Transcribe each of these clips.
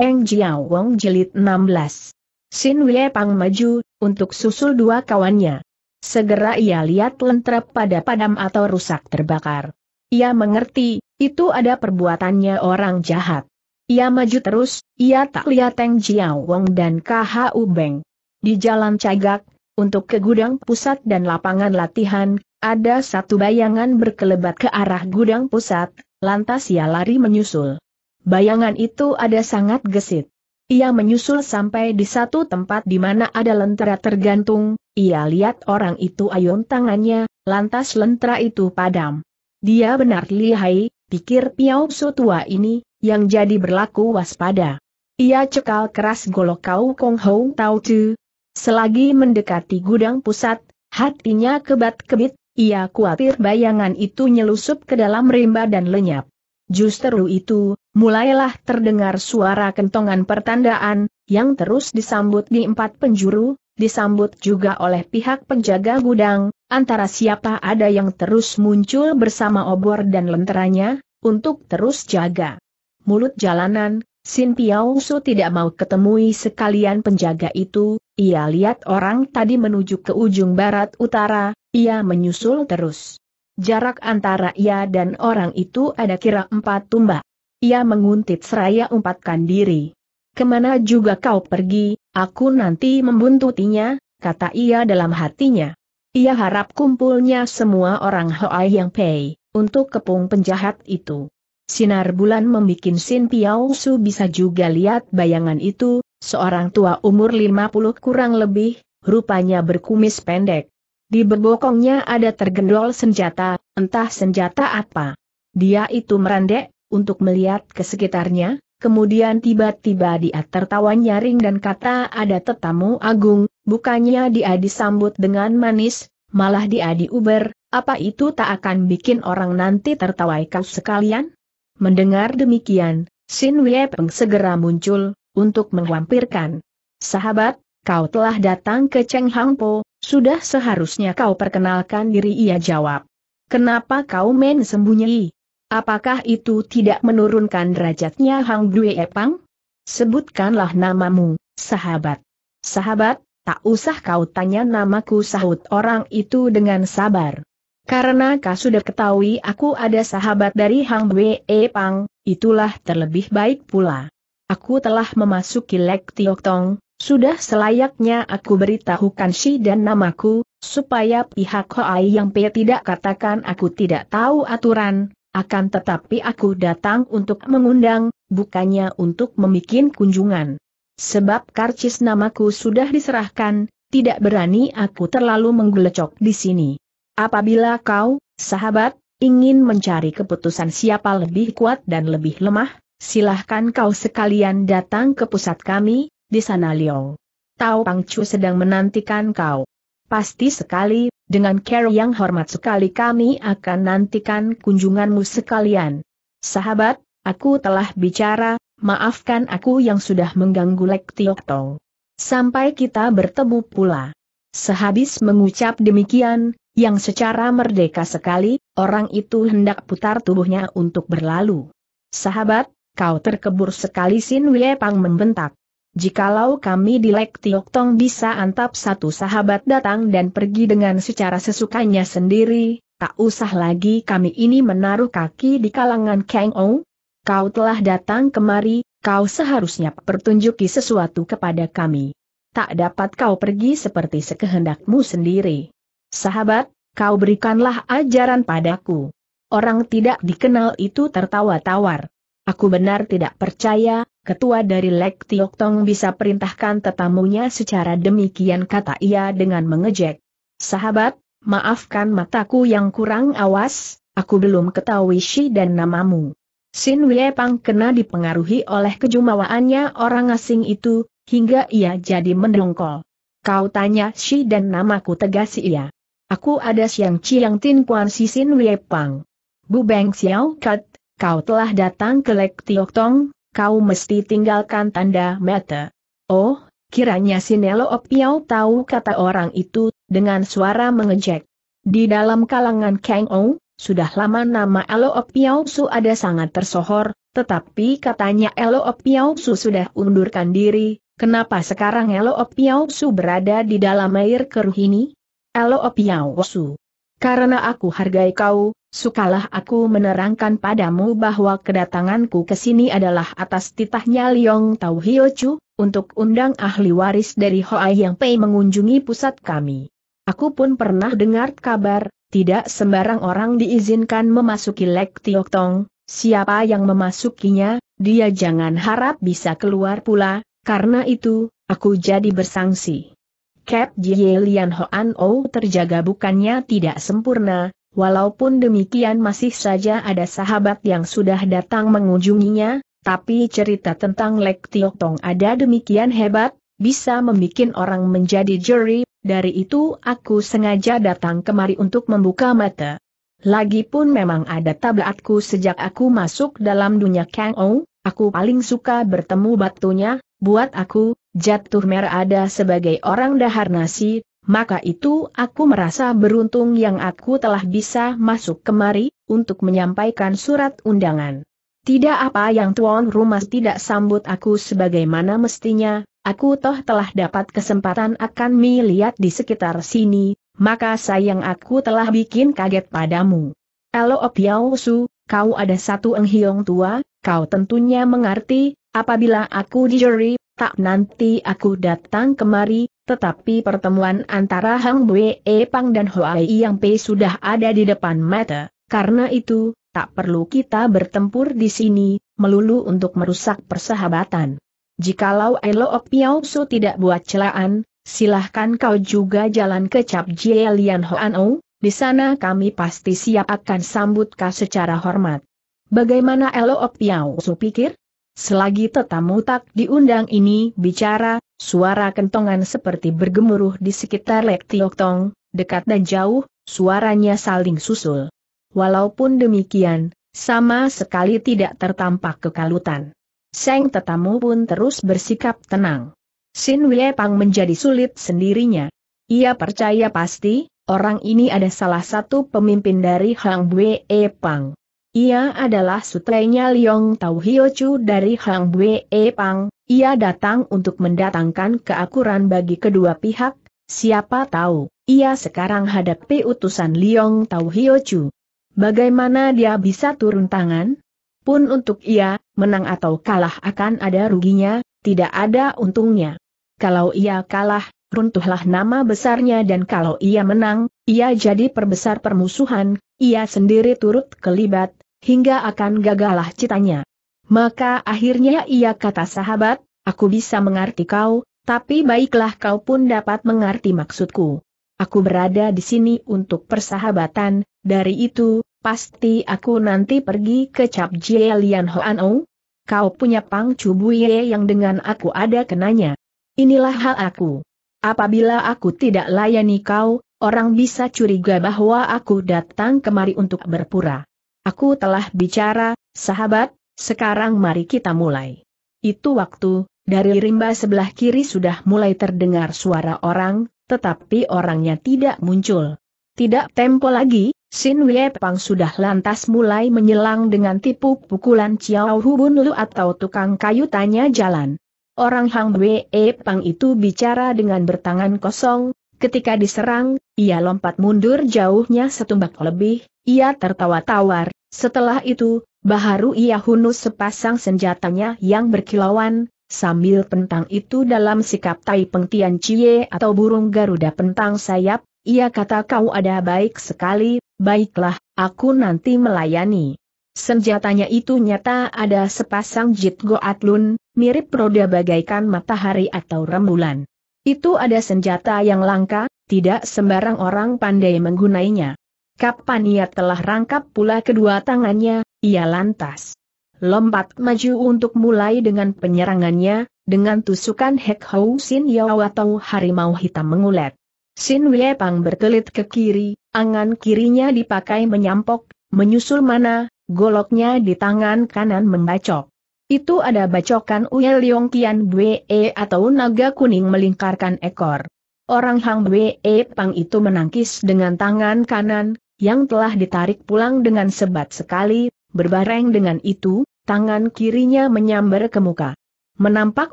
Eng Jiao Wong Jilid 16. Sin Wei Pang maju, untuk susul dua kawannya. Segera ia lihat lentera pada padam atau rusak terbakar. Ia mengerti, itu ada perbuatannya orang jahat. Ia maju terus, ia tak lihat Eng Jiao Wong dan KHU Beng. Di jalan Cagak, untuk ke gudang pusat dan lapangan latihan, ada satu bayangan berkelebat ke arah gudang pusat, lantas ia lari menyusul. Bayangan itu ada sangat gesit. Ia menyusul sampai di satu tempat di mana ada lentera tergantung, ia lihat orang itu ayun tangannya, lantas lentera itu padam. Dia benar lihai, pikir Piao Su tua ini, yang jadi berlaku waspada. Ia cekal keras golok kau Kong Hong Tau Tu. Selagi mendekati gudang pusat, hatinya kebat-kebit, ia khawatir bayangan itu nyelusup ke dalam rimba dan lenyap. Justru itu, mulailah terdengar suara kentongan pertandaan, yang terus disambut di empat penjuru, disambut juga oleh pihak penjaga gudang, antara siapa ada yang terus muncul bersama obor dan lenteranya, untuk terus jaga. Mulut jalanan, Sin Piao Su tidak mau ketemui sekalian penjaga itu, ia lihat orang tadi menuju ke ujung barat utara, ia menyusul terus. Jarak antara ia dan orang itu ada kira empat tumbak. Ia menguntit seraya umpatkan diri. Ke mana juga kau pergi, aku nanti membuntutinya, kata ia dalam hatinya. Ia harap kumpulnya semua orang Hoai yang Pei, untuk kepung penjahat itu. Sinar bulan membuat Sin Piao Su bisa juga lihat bayangan itu, seorang tua umur 50 kurang lebih, rupanya berkumis pendek. Di bebokongnya ada tergendol senjata, entah senjata apa. Dia itu merandek, untuk melihat ke sekitarnya, kemudian tiba-tiba dia tertawa nyaring dan kata ada tetamu agung, bukannya dia disambut dengan manis, malah dia diuber, apa itu tak akan bikin orang nanti tertawa kau sekalian? Mendengar demikian, Sin Wei Peng segera muncul, untuk mengwampirkan. Sahabat, kau telah datang ke Cheng Hang Po, sudah seharusnya kau perkenalkan diri ia jawab. Kenapa kau main sembunyi? Apakah itu tidak menurunkan derajatnya Hang Due Epang? Sebutkanlah namamu, sahabat. Sahabat, tak usah kau tanya namaku sahut orang itu dengan sabar. Karena kau sudah ketahui aku ada sahabat dari Hang Due Epang, itulah terlebih baik pula. Aku telah memasuki Lek Tiok Tong, sudah selayaknya aku beritahukan si dan namaku, supaya pihak Hoai yang P tidak katakan aku tidak tahu aturan, akan tetapi aku datang untuk mengundang, bukannya untuk membuat kunjungan. Sebab karcis namaku sudah diserahkan, tidak berani aku terlalu menggelecok di sini. Apabila kau, sahabat, ingin mencari keputusan siapa lebih kuat dan lebih lemah, silahkan kau sekalian datang ke pusat kami, di sana Liong. Tao Pangcu sedang menantikan kau. Pasti sekali, dengan care yang hormat sekali kami akan nantikan kunjunganmu sekalian. Sahabat, aku telah bicara, maafkan aku yang sudah mengganggu Lek Tiok Tong. Sampai kita bertemu pula. Sehabis mengucap demikian, yang secara merdeka sekali, orang itu hendak putar tubuhnya untuk berlalu. Sahabat, kau terkebur sekali Sin Wei Pang membentak. Jikalau kami di Lek Tiok Tong bisa antap satu sahabat datang dan pergi dengan secara sesukanya sendiri, tak usah lagi kami ini menaruh kaki di kalangan Kang Ou. Kau telah datang kemari, kau seharusnya pertunjuki sesuatu kepada kami. Tak dapat kau pergi seperti sekehendakmu sendiri. Sahabat, kau berikanlah ajaran padaku. Orang tidak dikenal itu tertawa tawar. Aku benar tidak percaya, ketua dari Lek Tiok Tong bisa perintahkan tetamunya secara demikian kata ia dengan mengejek. Sahabat, maafkan mataku yang kurang awas, aku belum ketahui si dan namamu. Sin Wei Pang kena dipengaruhi oleh kejumawaannya orang asing itu, hingga ia jadi mendongkol. Kau tanya si dan namaku tegas ia. Aku ada Siang Chiang Tin Kuan Si Sin Wei Pang. Bu Beng Xiao Kat, kau telah datang ke Lek Tiok Tong, kau mesti tinggalkan tanda mata. Oh, kiranya si Nelo Opiao tahu kata orang itu, dengan suara mengejek. Di dalam kalangan Kang Ou, sudah lama nama Elo Opiao Su ada sangat tersohor, tetapi katanya Elo Piao Su sudah undurkan diri, kenapa sekarang Elo Piao Su berada di dalam air keruh ini? Elo Piao Su. Karena aku hargai kau, sukalah aku menerangkan padamu bahwa kedatanganku ke sini adalah atas titahnya Liong Tau Hio Chu, untuk undang ahli waris dari Hoa Yang Pei mengunjungi pusat kami. Aku pun pernah dengar kabar, tidak sembarang orang diizinkan memasuki Lek Tiok Tong, siapa yang memasukinya, dia jangan harap bisa keluar pula, karena itu, aku jadi bersangsi. Cap Jie Lian Hoan O terjaga bukannya tidak sempurna, walaupun demikian masih saja ada sahabat yang sudah datang mengunjunginya, tapi cerita tentang Lek Tiok Tong ada demikian hebat, bisa membuat orang menjadi juri, dari itu aku sengaja datang kemari untuk membuka mata. Lagipun memang ada tabiatku sejak aku masuk dalam dunia Kang O, aku paling suka bertemu batunya, buat aku, jatuh merah ada sebagai orang dahar nasi, maka itu aku merasa beruntung yang aku telah bisa masuk kemari, untuk menyampaikan surat undangan. Tidak apa yang tuan rumah tidak sambut aku sebagaimana mestinya, aku toh telah dapat kesempatan akan melihat di sekitar sini, maka sayang aku telah bikin kaget padamu. Elo Opiao Su, kau ada satu enghiong tua, kau tentunya mengerti, apabila aku dijeri, tak nanti aku datang kemari, tetapi pertemuan antara Hang Bue Pang dan Hoa Yang Pei sudah ada di depan mata, karena itu, tak perlu kita bertempur di sini, melulu untuk merusak persahabatan. Jikalau Elo Opiao Su tidak buat celaan, silahkan kau juga jalan ke Cap Jie Lian Hoan O, di sana kami pasti siap akan sambut kau secara hormat. Bagaimana Elo Opiao Su pikir? Selagi tetamu tak diundang ini bicara, suara kentongan seperti bergemuruh di sekitar Lek Tiok Tong, dekat dan jauh, suaranya saling susul. Walaupun demikian, sama sekali tidak tertampak kekalutan. Seng tetamu pun terus bersikap tenang. Sin Wei Pang menjadi sulit sendirinya. Ia percaya pasti, orang ini ada salah satu pemimpin dari Hang Bue Pang. Ia adalah sutrainya Liong Tau Hio Chu dari Hang Bue Pang, ia datang untuk mendatangkan keakuran bagi kedua pihak, siapa tahu, ia sekarang hadapi utusan Liong Tau Hio Chu. Bagaimana dia bisa turun tangan? Pun untuk ia, menang atau kalah akan ada ruginya, tidak ada untungnya. Kalau ia kalah, runtuhlah nama besarnya dan kalau ia menang, ia jadi perbesar permusuhan, ia sendiri turut kelibat, hingga akan gagalah citanya. Maka akhirnya ia kata sahabat, aku bisa mengerti kau, tapi baiklah kau pun dapat mengerti maksudku. Aku berada di sini untuk persahabatan, dari itu, pasti aku nanti pergi ke Cap Jie Lian Hoan. Kau punya Pang Cubuye yang dengan aku ada kenanya. Inilah hal aku. Apabila aku tidak layani kau, orang bisa curiga bahwa aku datang kemari untuk berpura. Aku telah bicara, sahabat, sekarang mari kita mulai. Itu waktu, dari rimba sebelah kiri sudah mulai terdengar suara orang, tetapi orangnya tidak muncul. Tidak tempo lagi, Sin Wei Pang sudah lantas mulai menyelang dengan tipu pukulan Chiao Hubun Lu atau tukang kayu tanya jalan. Orang Hang Wei Pang itu bicara dengan bertangan kosong, ketika diserang, ia lompat mundur jauhnya setumbak lebih, ia tertawa tawar, setelah itu, baharu ia hunus sepasang senjatanya yang berkilauan, sambil pentang itu dalam sikap tai pengtian cie atau burung garuda pentang sayap, ia kata kau ada baik sekali, baiklah, aku nanti melayani. Senjatanya itu nyata ada sepasang jit goatlun, mirip roda bagaikan matahari atau rembulan. Itu ada senjata yang langka, tidak sembarang orang pandai menggunainya. Kapan ia telah rangkap pula kedua tangannya, ia lantas lompat maju untuk mulai dengan penyerangannya, dengan tusukan Hek Hou Sin Yao atau harimau hitam mengulet. Sin Wei Pang berkelit ke kiri, angan kirinya dipakai menyampok, menyusul mana, goloknya di tangan kanan membacok. Itu ada bacokan Uye Liong Kian Bwe atau naga kuning melingkarkan ekor. Orang Hang Bwe Pang itu menangkis dengan tangan kanan, yang telah ditarik pulang dengan sebat sekali, berbareng dengan itu, tangan kirinya menyambar ke muka. Menampak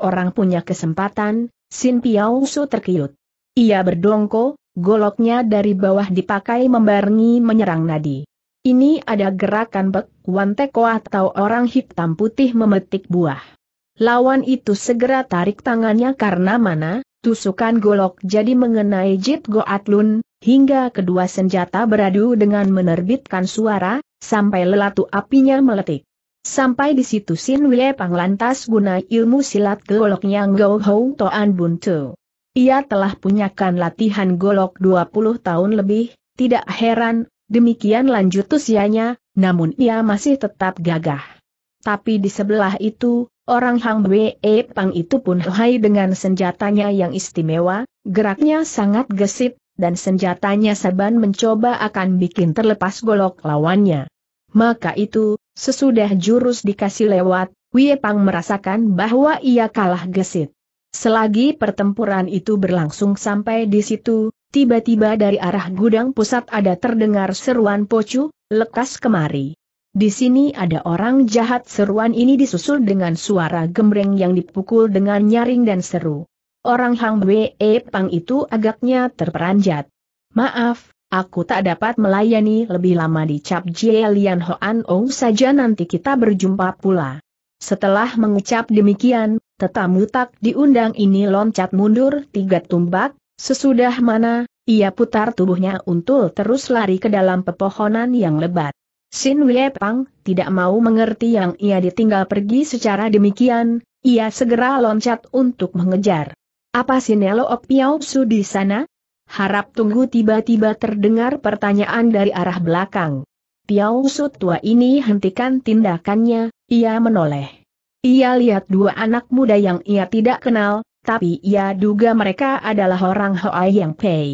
orang punya kesempatan, Sin Piao Su terkiut. Ia berdongko, goloknya dari bawah dipakai membarengi menyerang nadi. Ini ada gerakan Bek Wan Teko atau orang hitam putih memetik buah. Lawan itu segera tarik tangannya karena mana, tusukan golok jadi mengenai Jit Goatlun, hingga kedua senjata beradu dengan menerbitkan suara, sampai lelatu apinya meletik. Sampai di situ Sin Wei Pang lantas guna ilmu silat goloknya Ngau Hou Toan Buntu. Ia telah punyakan latihan golok 20 tahun lebih, tidak heran, demikian lanjut usianya, namun ia masih tetap gagah. Tapi di sebelah itu, orang Hang Wei Pang itu pun hai dengan senjatanya yang istimewa, geraknya sangat gesit, dan senjatanya saban mencoba akan bikin terlepas golok lawannya. Maka itu, sesudah jurus dikasih lewat, Wie Pang merasakan bahwa ia kalah gesit. Selagi pertempuran itu berlangsung sampai di situ, tiba-tiba dari arah gudang pusat ada terdengar seruan pocu, lekas kemari. Di sini ada orang jahat seruan ini disusul dengan suara gembreng yang dipukul dengan nyaring dan seru. Orang Hang Wei Pang itu agaknya terperanjat. Maaf, Aku tak dapat melayani lebih lama di Cap Jie Lian Hoan Ong saja nanti kita berjumpa pula. Setelah mengucap demikian, tetamu tak diundang ini loncat mundur tiga tumbak, sesudah mana, ia putar tubuhnya untuk terus lari ke dalam pepohonan yang lebat. Sin Wei Pang tidak mau mengerti yang ia ditinggal pergi secara demikian, ia segera loncat untuk mengejar. Apa Sinelo Opiao Su di sana? Harap tunggu tiba-tiba terdengar pertanyaan dari arah belakang. Piao Su tua ini hentikan tindakannya, ia menoleh. Ia lihat dua anak muda yang ia tidak kenal, tapi ia duga mereka adalah orang Hoa Yang Pei.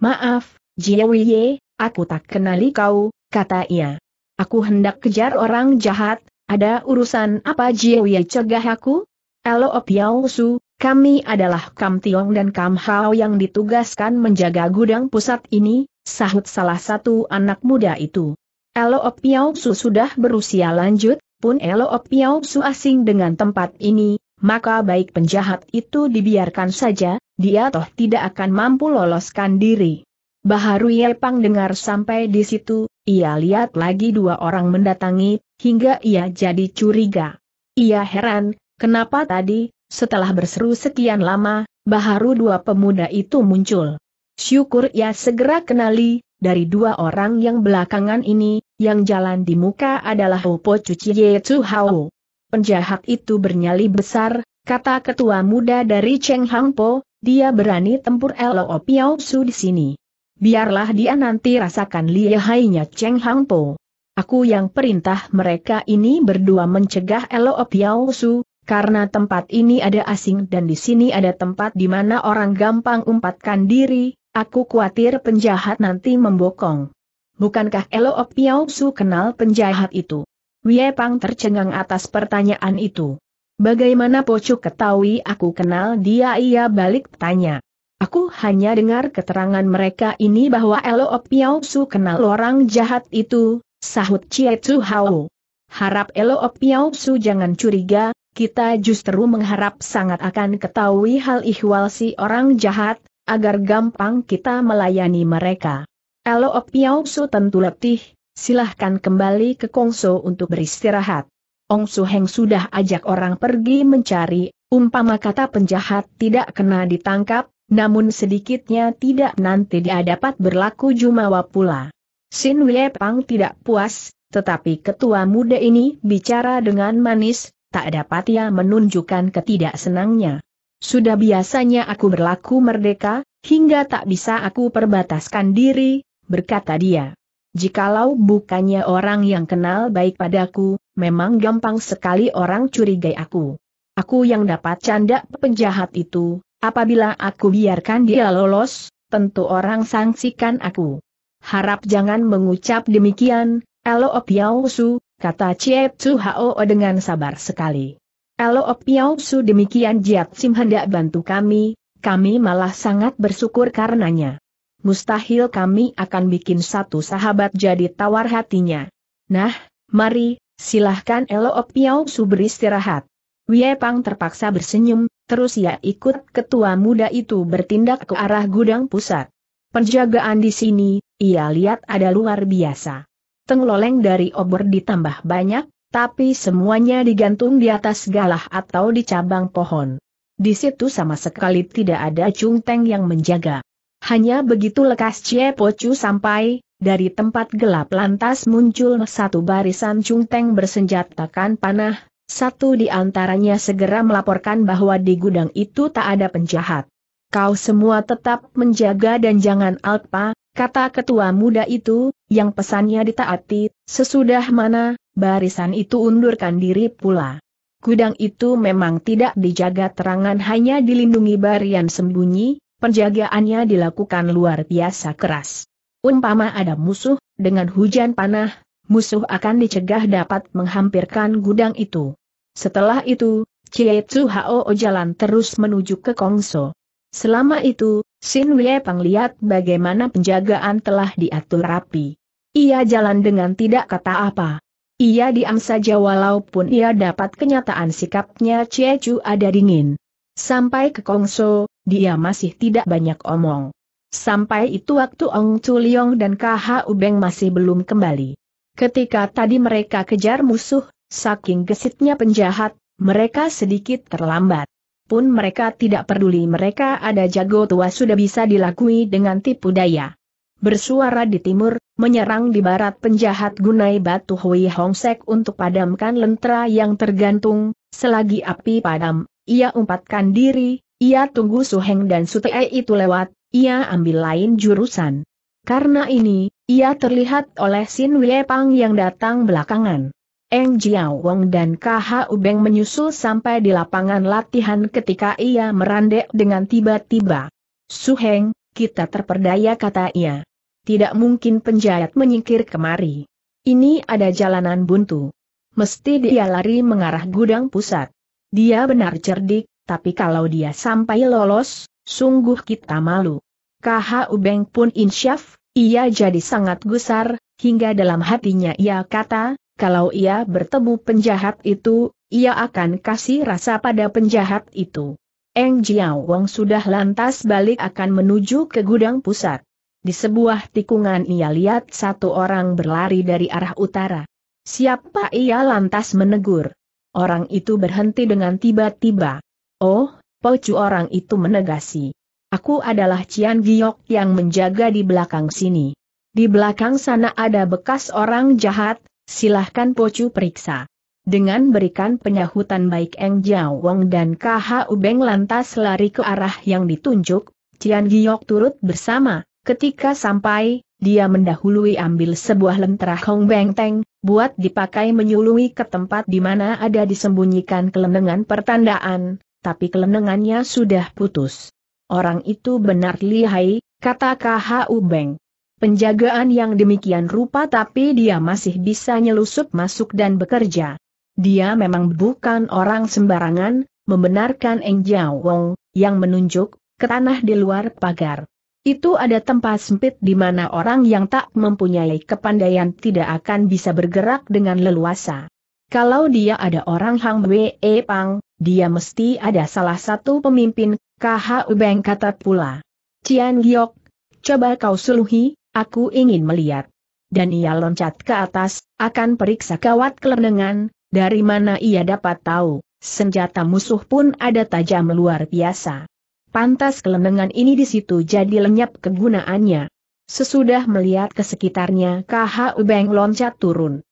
Maaf, Jie Wiye, aku tak kenali kau, kata ia. Aku hendak kejar orang jahat, ada urusan apa Jie Wiye cegah aku? Elo Piao Su, kami adalah Kam Tiong dan Kam Hao yang ditugaskan menjaga gudang pusat ini, sahut salah satu anak muda itu. Elo Opiao Su sudah berusia lanjut, pun Elo Opiao Su asing dengan tempat ini, maka baik penjahat itu dibiarkan saja, dia toh tidak akan mampu loloskan diri. Baharu Yepang dengar sampai di situ, ia lihat lagi dua orang mendatangi, hingga ia jadi curiga. Ia heran, kenapa tadi, setelah berseru sekian lama, baharu dua pemuda itu muncul. Syukur ia segera kenali, dari dua orang yang belakangan ini, yang jalan di muka adalah Opo Cuci Yetsu Hao. Penjahat itu bernyali besar, kata ketua muda dari Cheng Hang Po, dia berani tempur Elo Piao Su di sini. Biarlah dia nanti rasakan lihainya Cheng Hang Po. Aku yang perintah mereka ini berdua mencegah Elo Piao Su, karena tempat ini ada asing dan di sini ada tempat di mana orang gampang umpatkan diri, aku khawatir penjahat nanti membokong. Bukankah Elo Piao Su kenal penjahat itu? Wie Pang tercengang atas pertanyaan itu. Bagaimana Pocu ketahui aku kenal dia ia balik tanya. Aku hanya dengar keterangan mereka ini bahwa Elo Piao Su kenal orang jahat itu, sahut Chie Tzu Hao. Harap Elo Piao Su jangan curiga, kita justru mengharap sangat akan ketahui hal ihwal si orang jahat, agar gampang kita melayani mereka. Elo Piao Su tentu letih, silahkan kembali ke Kongso untuk beristirahat. Ong Su Heng sudah ajak orang pergi mencari, umpama kata penjahat tidak kena ditangkap, namun sedikitnya tidak nanti dia dapat berlaku jumawa pula. Sin Wei Pang tidak puas, tetapi ketua muda ini bicara dengan manis, tak dapat ia menunjukkan ketidaksenangnya. Sudah biasanya aku berlaku merdeka, hingga tak bisa aku perbataskan diri, berkata dia. Jikalau bukannya orang yang kenal baik padaku, memang gampang sekali orang curigai aku. Aku yang dapat canda penjahat itu, apabila aku biarkan dia lolos, tentu orang sangsikan aku. Harap jangan mengucap demikian, Elo Opiao Su, kata Chiep Tzu Hao dengan sabar sekali. Elo Opiao Su demikian Jiat Sim hendak bantu kami, kami malah sangat bersyukur karenanya. Mustahil kami akan bikin satu sahabat jadi tawar hatinya. Nah, mari, silahkan Elo Piao Su beristirahat. Wie Pang terpaksa bersenyum, terus ia ikut ketua muda itu bertindak ke arah gudang pusat. Penjagaan di sini, ia lihat ada luar biasa. Tengloleng dari obor ditambah banyak, tapi semuanya digantung di atas galah atau di cabang pohon. Di situ sama sekali tidak ada cungteng yang menjaga. Hanya begitu lekas Cie Pocu sampai, dari tempat gelap lantas muncul satu barisan cungteng bersenjatakan panah, satu di antaranya segera melaporkan bahwa di gudang itu tak ada penjahat. Kau semua tetap menjaga dan jangan alpa, kata ketua muda itu, yang pesannya ditaati, sesudah mana, barisan itu undurkan diri pula. Gudang itu memang tidak dijaga terangan hanya dilindungi barian sembunyi, penjagaannya dilakukan luar biasa keras. Umpama ada musuh, dengan hujan panah, musuh akan dicegah dapat menghampirkan gudang itu. Setelah itu, Cie Tsu Hao jalan terus menuju ke Kongso. Selama itu, Sin Wei Pang lihat bagaimana penjagaan telah diatur rapi. Ia jalan dengan tidak kata apa. Ia diam saja walaupun ia dapat kenyataan sikapnya Cie Chu ada dingin. Sampai ke Kongso, dia masih tidak banyak omong. Sampai itu waktu Ong Chu Leong dan KH Ubeng masih belum kembali. Ketika tadi mereka kejar musuh, saking gesitnya penjahat, mereka sedikit terlambat. Pun mereka tidak peduli mereka ada jago tua sudah bisa dilakui dengan tipu daya. Bersuara di timur, menyerang di barat penjahat gunai batu Hui Hongsek untuk padamkan lentera yang tergantung, selagi api padam, ia umpatkan diri, ia tunggu Suheng dan Sutei itu lewat, ia ambil lain jurusan. Karena ini, ia terlihat oleh Sin Wei Pang yang datang belakangan. Eng Jiao Wong dan KH Ubeng menyusul sampai di lapangan latihan ketika ia merandek dengan tiba-tiba. Suheng, kita terperdaya kata ia. Tidak mungkin penjahat menyingkir kemari. Ini ada jalanan buntu. Mesti dia lari mengarah gudang pusat. Dia benar cerdik, tapi kalau dia sampai lolos, sungguh kita malu. KH Ubeng pun insyaf, ia jadi sangat gusar, hingga dalam hatinya ia kata, kalau ia bertemu penjahat itu, ia akan kasih rasa pada penjahat itu. Eng Jiao Wong sudah lantas balik akan menuju ke gudang pusat. Di sebuah tikungan ia lihat satu orang berlari dari arah utara. Siapa ia lantas menegur? Orang itu berhenti dengan tiba-tiba. Oh, pocu orang itu menegasi. Aku adalah Cian Giok yang menjaga di belakang sini. Di belakang sana ada bekas orang jahat, silahkan Pocu periksa. Dengan berikan penyahutan baik Eng Jiao Wong dan KH Ubeng lantas lari ke arah yang ditunjuk, Cian Giok turut bersama, ketika sampai, dia mendahului ambil sebuah lentera Hong Beng Teng, buat dipakai menyului ke tempat di mana ada disembunyikan kelenengan pertandaan, tapi kelenengannya sudah putus. Orang itu benar lihai, kata KH Ubeng. Penjagaan yang demikian rupa tapi dia masih bisa nyelusup masuk dan bekerja. Dia memang bukan orang sembarangan, membenarkan Eng Jiao Wong, yang menunjuk, ke tanah di luar pagar. Itu ada tempat sempit di mana orang yang tak mempunyai kepandaian tidak akan bisa bergerak dengan leluasa. Kalau dia ada orang Hang Wei Pang, dia mesti ada salah satu pemimpin KH Ubeng kata pula. Cian Giok, coba kau suluhi, aku ingin melihat. Dan ia loncat ke atas, akan periksa kawat kelenengan, dari mana ia dapat tahu, senjata musuh pun ada tajam luar biasa. Pantas kelenengan ini di situ jadi lenyap kegunaannya. Sesudah melihat ke sekitarnya KH Ubeng loncat turun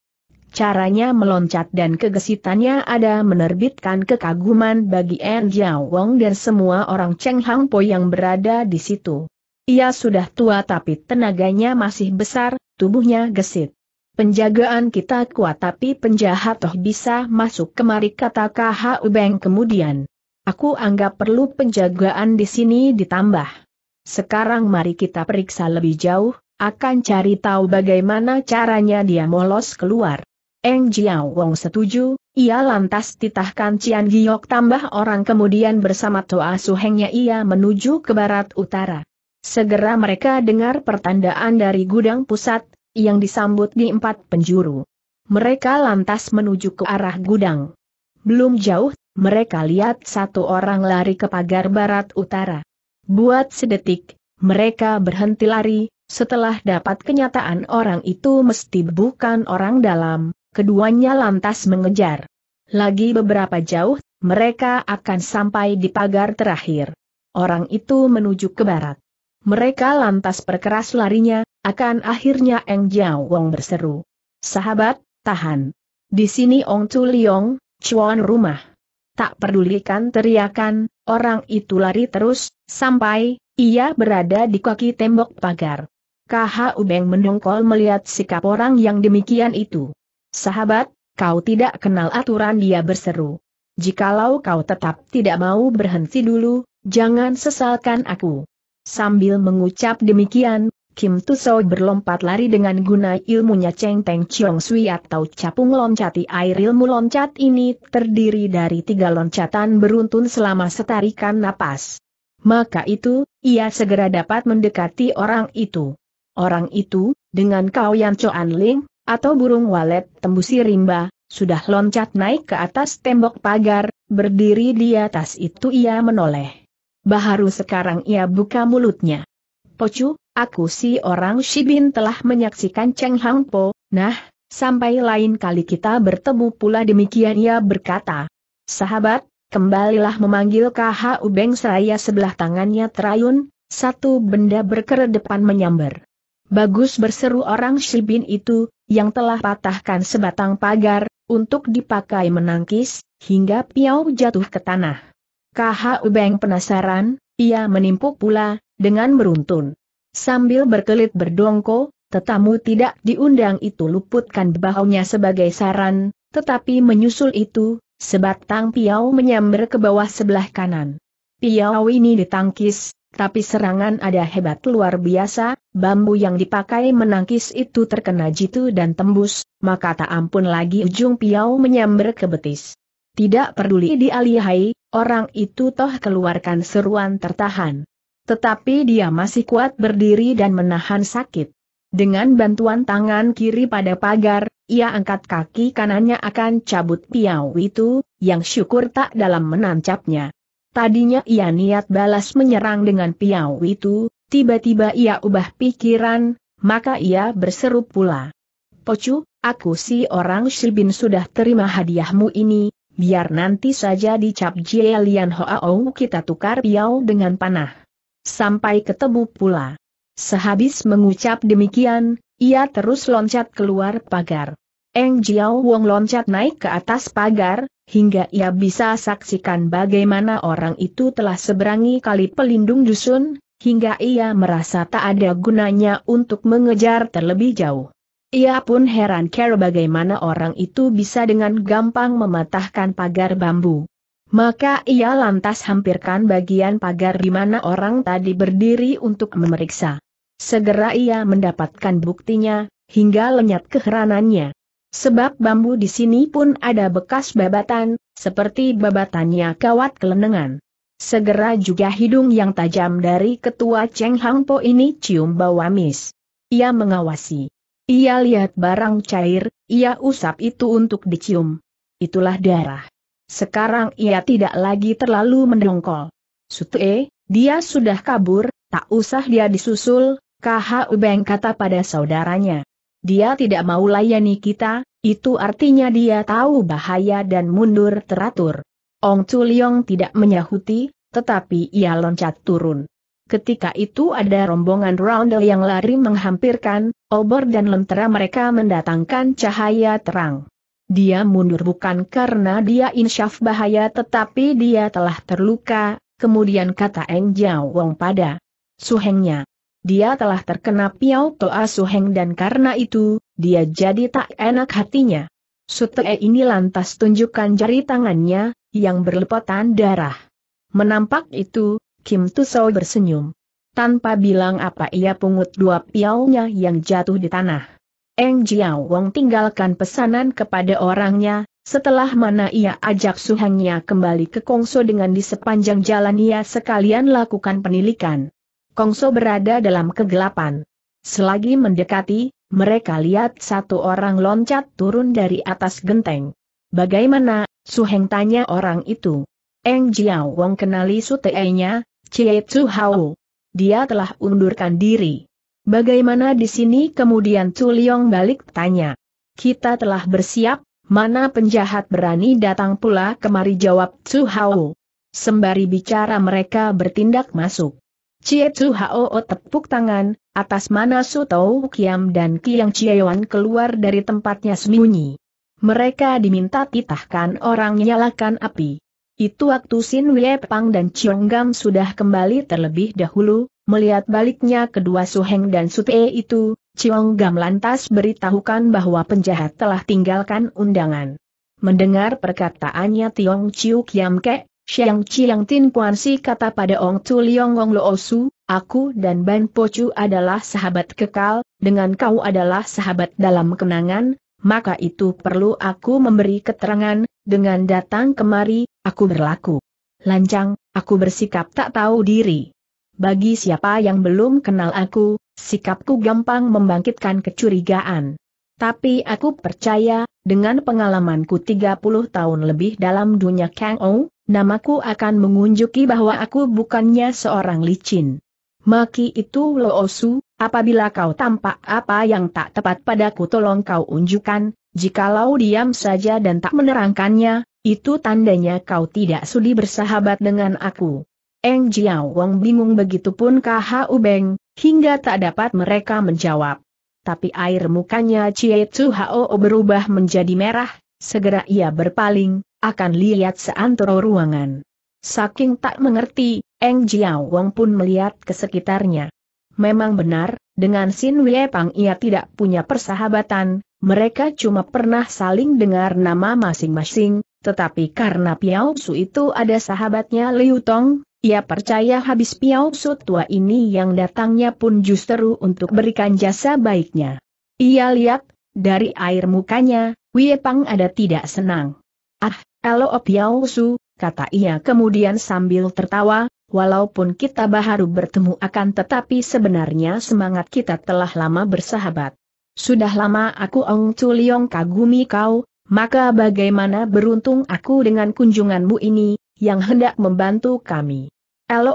caranya meloncat dan kegesitannya ada menerbitkan kekaguman bagi En Jiao Wong dan semua orang Cheng Hang Po yang berada di situ. Ia sudah tua tapi tenaganya masih besar, tubuhnya gesit. Penjagaan kita kuat tapi penjahat toh bisa masuk kemari kata KH Ubeng kemudian. Aku anggap perlu penjagaan di sini ditambah. Sekarang mari kita periksa lebih jauh, akan cari tahu bagaimana caranya dia molos keluar. Eng Jiao Wong setuju, ia lantas titahkan Cian Giok tambah orang kemudian bersama Toa Suhengnya ia menuju ke barat utara. Segera mereka dengar pertandaan dari gudang pusat, yang disambut di empat penjuru. Mereka lantas menuju ke arah gudang. Belum jauh, mereka lihat satu orang lari ke pagar barat utara. Buat sedetik, mereka berhenti lari, setelah dapat kenyataan orang itu mesti bukan orang dalam, keduanya lantas mengejar. Lagi beberapa jauh, mereka akan sampai di pagar terakhir. Orang itu menuju ke barat. Mereka lantas perkeras larinya, akan akhirnya Eng Jiao Wong berseru. Sahabat, tahan. Di sini Ong Tu Liong, cuan rumah. Tak pedulikan teriakan, orang itu lari terus, sampai, ia berada di kaki tembok pagar. KH Ubeng mendongkol melihat sikap orang yang demikian itu. Sahabat, kau tidak kenal aturan dia berseru. Jikalau kau tetap tidak mau berhenti dulu, jangan sesalkan aku. Sambil mengucap demikian, Kim Tusou berlompat lari dengan guna ilmunya Cheng Teng Chiong Sui atau capung loncati air ilmu loncat ini terdiri dari tiga loncatan beruntun selama setarikan napas. Maka itu, ia segera dapat mendekati orang itu. Orang itu, dengan kau yang Choan Ling, atau burung walet tembusi rimba, sudah loncat naik ke atas tembok pagar, berdiri di atas itu ia menoleh. Baru sekarang ia buka mulutnya. Pocu, Aku si orang Shibin telah menyaksikan Cheng Hang Po, nah, sampai lain kali kita bertemu pula demikian ia berkata. Sahabat, kembalilah memanggil KH Ubeng saya sebelah tangannya terayun, satu benda berkeredepan menyambar. Bagus berseru orang Shibin itu, yang telah patahkan sebatang pagar, untuk dipakai menangkis, hingga piau jatuh ke tanah. KH Ubeng penasaran, ia menimpuk pula, dengan beruntun. Sambil berkelit berdongko, tetamu tidak diundang itu luputkan bahunya sebagai saran, tetapi menyusul itu, sebatang piau menyambar ke bawah sebelah kanan. Piau ini ditangkis, tapi serangan ada hebat luar biasa, bambu yang dipakai menangkis itu terkena jitu dan tembus, maka tak ampun lagi ujung piau menyambar ke betis. Tidak peduli dialihai, orang itu toh keluarkan seruan tertahan. Tetapi dia masih kuat berdiri dan menahan sakit. Dengan bantuan tangan kiri pada pagar, ia angkat kaki kanannya akan cabut piau itu, yang syukur tak dalam menancapnya. Tadinya ia niat balas menyerang dengan piau itu, tiba-tiba ia ubah pikiran, maka ia berseru pula. Pocu, aku si orang Shibin sudah terima hadiahmu ini, biar nanti saja di Cap Lian Hoao kita tukar piau dengan panah. Sampai ketemu pula. Sehabis mengucap demikian, ia terus loncat keluar pagar. Eng Jiao Wong loncat naik ke atas pagar, hingga ia bisa saksikan bagaimana orang itu telah seberangi kali pelindung dusun, hingga ia merasa tak ada gunanya untuk mengejar terlebih jauh. Ia pun heran kira bagaimana orang itu bisa dengan gampang mematahkan pagar bambu. Maka ia lantas hampirkan bagian pagar di mana orang tadi berdiri untuk memeriksa. Segera ia mendapatkan buktinya, hingga lenyap keheranannya. Sebab bambu di sini pun ada bekas babatan, seperti babatannya kawat kelenengan. Segera juga hidung yang tajam dari ketua Cheng Hang Po ini cium bau amis. Ia mengawasi. Ia lihat barang cair, ia usap itu untuk dicium. Itulah darah. Sekarang ia tidak lagi terlalu mendongkol. Sute, dia sudah kabur, tak usah dia disusul, KH Ubeng kata pada saudaranya. Dia tidak mau layani kita, itu artinya dia tahu bahaya dan mundur teratur. Ong Liong tidak menyahuti, tetapi ia loncat turun. Ketika itu ada rombongan roundel yang lari menghampirkan, obor dan lentera mereka mendatangkan cahaya terang. Dia mundur bukan karena dia insyaf bahaya tetapi dia telah terluka, kemudian kata Eng Jiao Wong pada suhengnya. Dia telah terkena piau toa suheng dan karena itu, dia jadi tak enak hatinya. Sute ini lantas tunjukkan jari tangannya, yang berlepotan darah. Menampak itu, Kim Tusou bersenyum. Tanpa bilang apa ia pungut dua piaunya yang jatuh di tanah. Eng Jiao Wong tinggalkan pesanan kepada orangnya, setelah mana ia ajak suhangnya kembali ke Kongso dengan di sepanjang jalan ia sekalian lakukan penilikan. Kongso berada dalam kegelapan. selagi mendekati, mereka lihat satu orang loncat turun dari atas genteng. Bagaimana, Su Heng tanya orang itu. Eng Jiao Wong kenali Su Tei-nya, Cie Tsu Hao. Dia telah undurkan diri. Bagaimana di sini kemudian Chu Liong balik tanya. Kita telah bersiap, mana penjahat berani datang pula kemari jawab Tsu Hao. Sembari bicara mereka bertindak masuk. Cie Tsu Hao tepuk tangan, atas mana Su Tau Kiam dan Kiang Chiewan keluar dari tempatnya sembunyi. Mereka diminta titahkan orang nyalakan api. Itu waktu Sin Wei Pang dan Chiong Gam sudah kembali terlebih dahulu, melihat baliknya kedua Suheng dan Sute itu, Chiong Gam lantas beritahukan bahwa penjahat telah tinggalkan undangan. Mendengar perkataannya Tiong Chiu Kiam Kek, Xiang Chiang Tin Kuan Si kata pada Ong Tu Liong Ong Lo Su, aku dan Ban Pocu adalah sahabat kekal, dengan kau adalah sahabat dalam kenangan, maka itu perlu aku memberi keterangan, dengan datang kemari, aku berlaku lancang, aku bersikap tak tahu diri. Bagi siapa yang belum kenal aku, sikapku gampang membangkitkan kecurigaan. Tapi aku percaya, dengan pengalamanku 30 tahun lebih dalam dunia Kang namaku akan mengunjuki bahwa aku bukannya seorang licin. Maki itu Lo Osu, Apabila kau tampak apa yang tak tepat padaku tolong kau unjukkan, jikalau diam saja dan tak menerangkannya, itu tandanya kau tidak sudi bersahabat dengan aku. Eng Jiao Wong bingung begitupun KH Ubeng, hingga tak dapat mereka menjawab. Tapi air mukanya Chie Tsu Hao berubah menjadi merah, segera ia berpaling, akan lihat seantero ruangan. Saking tak mengerti, Eng Jiao Wong pun melihat ke sekitarnya. Memang benar, dengan Sin Wei Pang ia tidak punya persahabatan, mereka cuma pernah saling dengar nama masing-masing, tetapi karena Piao Su itu ada sahabatnya Liu Tong, ia percaya habis Piao Su tua ini yang datangnya pun justru untuk berikan jasa baiknya. Ia lihat, dari air mukanya, Wei Pang ada tidak senang. Ah, elo Piao Su, kata ia kemudian sambil tertawa, walaupun kita baru bertemu akan tetapi sebenarnya semangat kita telah lama bersahabat. Sudah lama aku Ong Liong kagumi kau, maka bagaimana beruntung aku dengan kunjunganmu ini, yang hendak membantu kami. Elo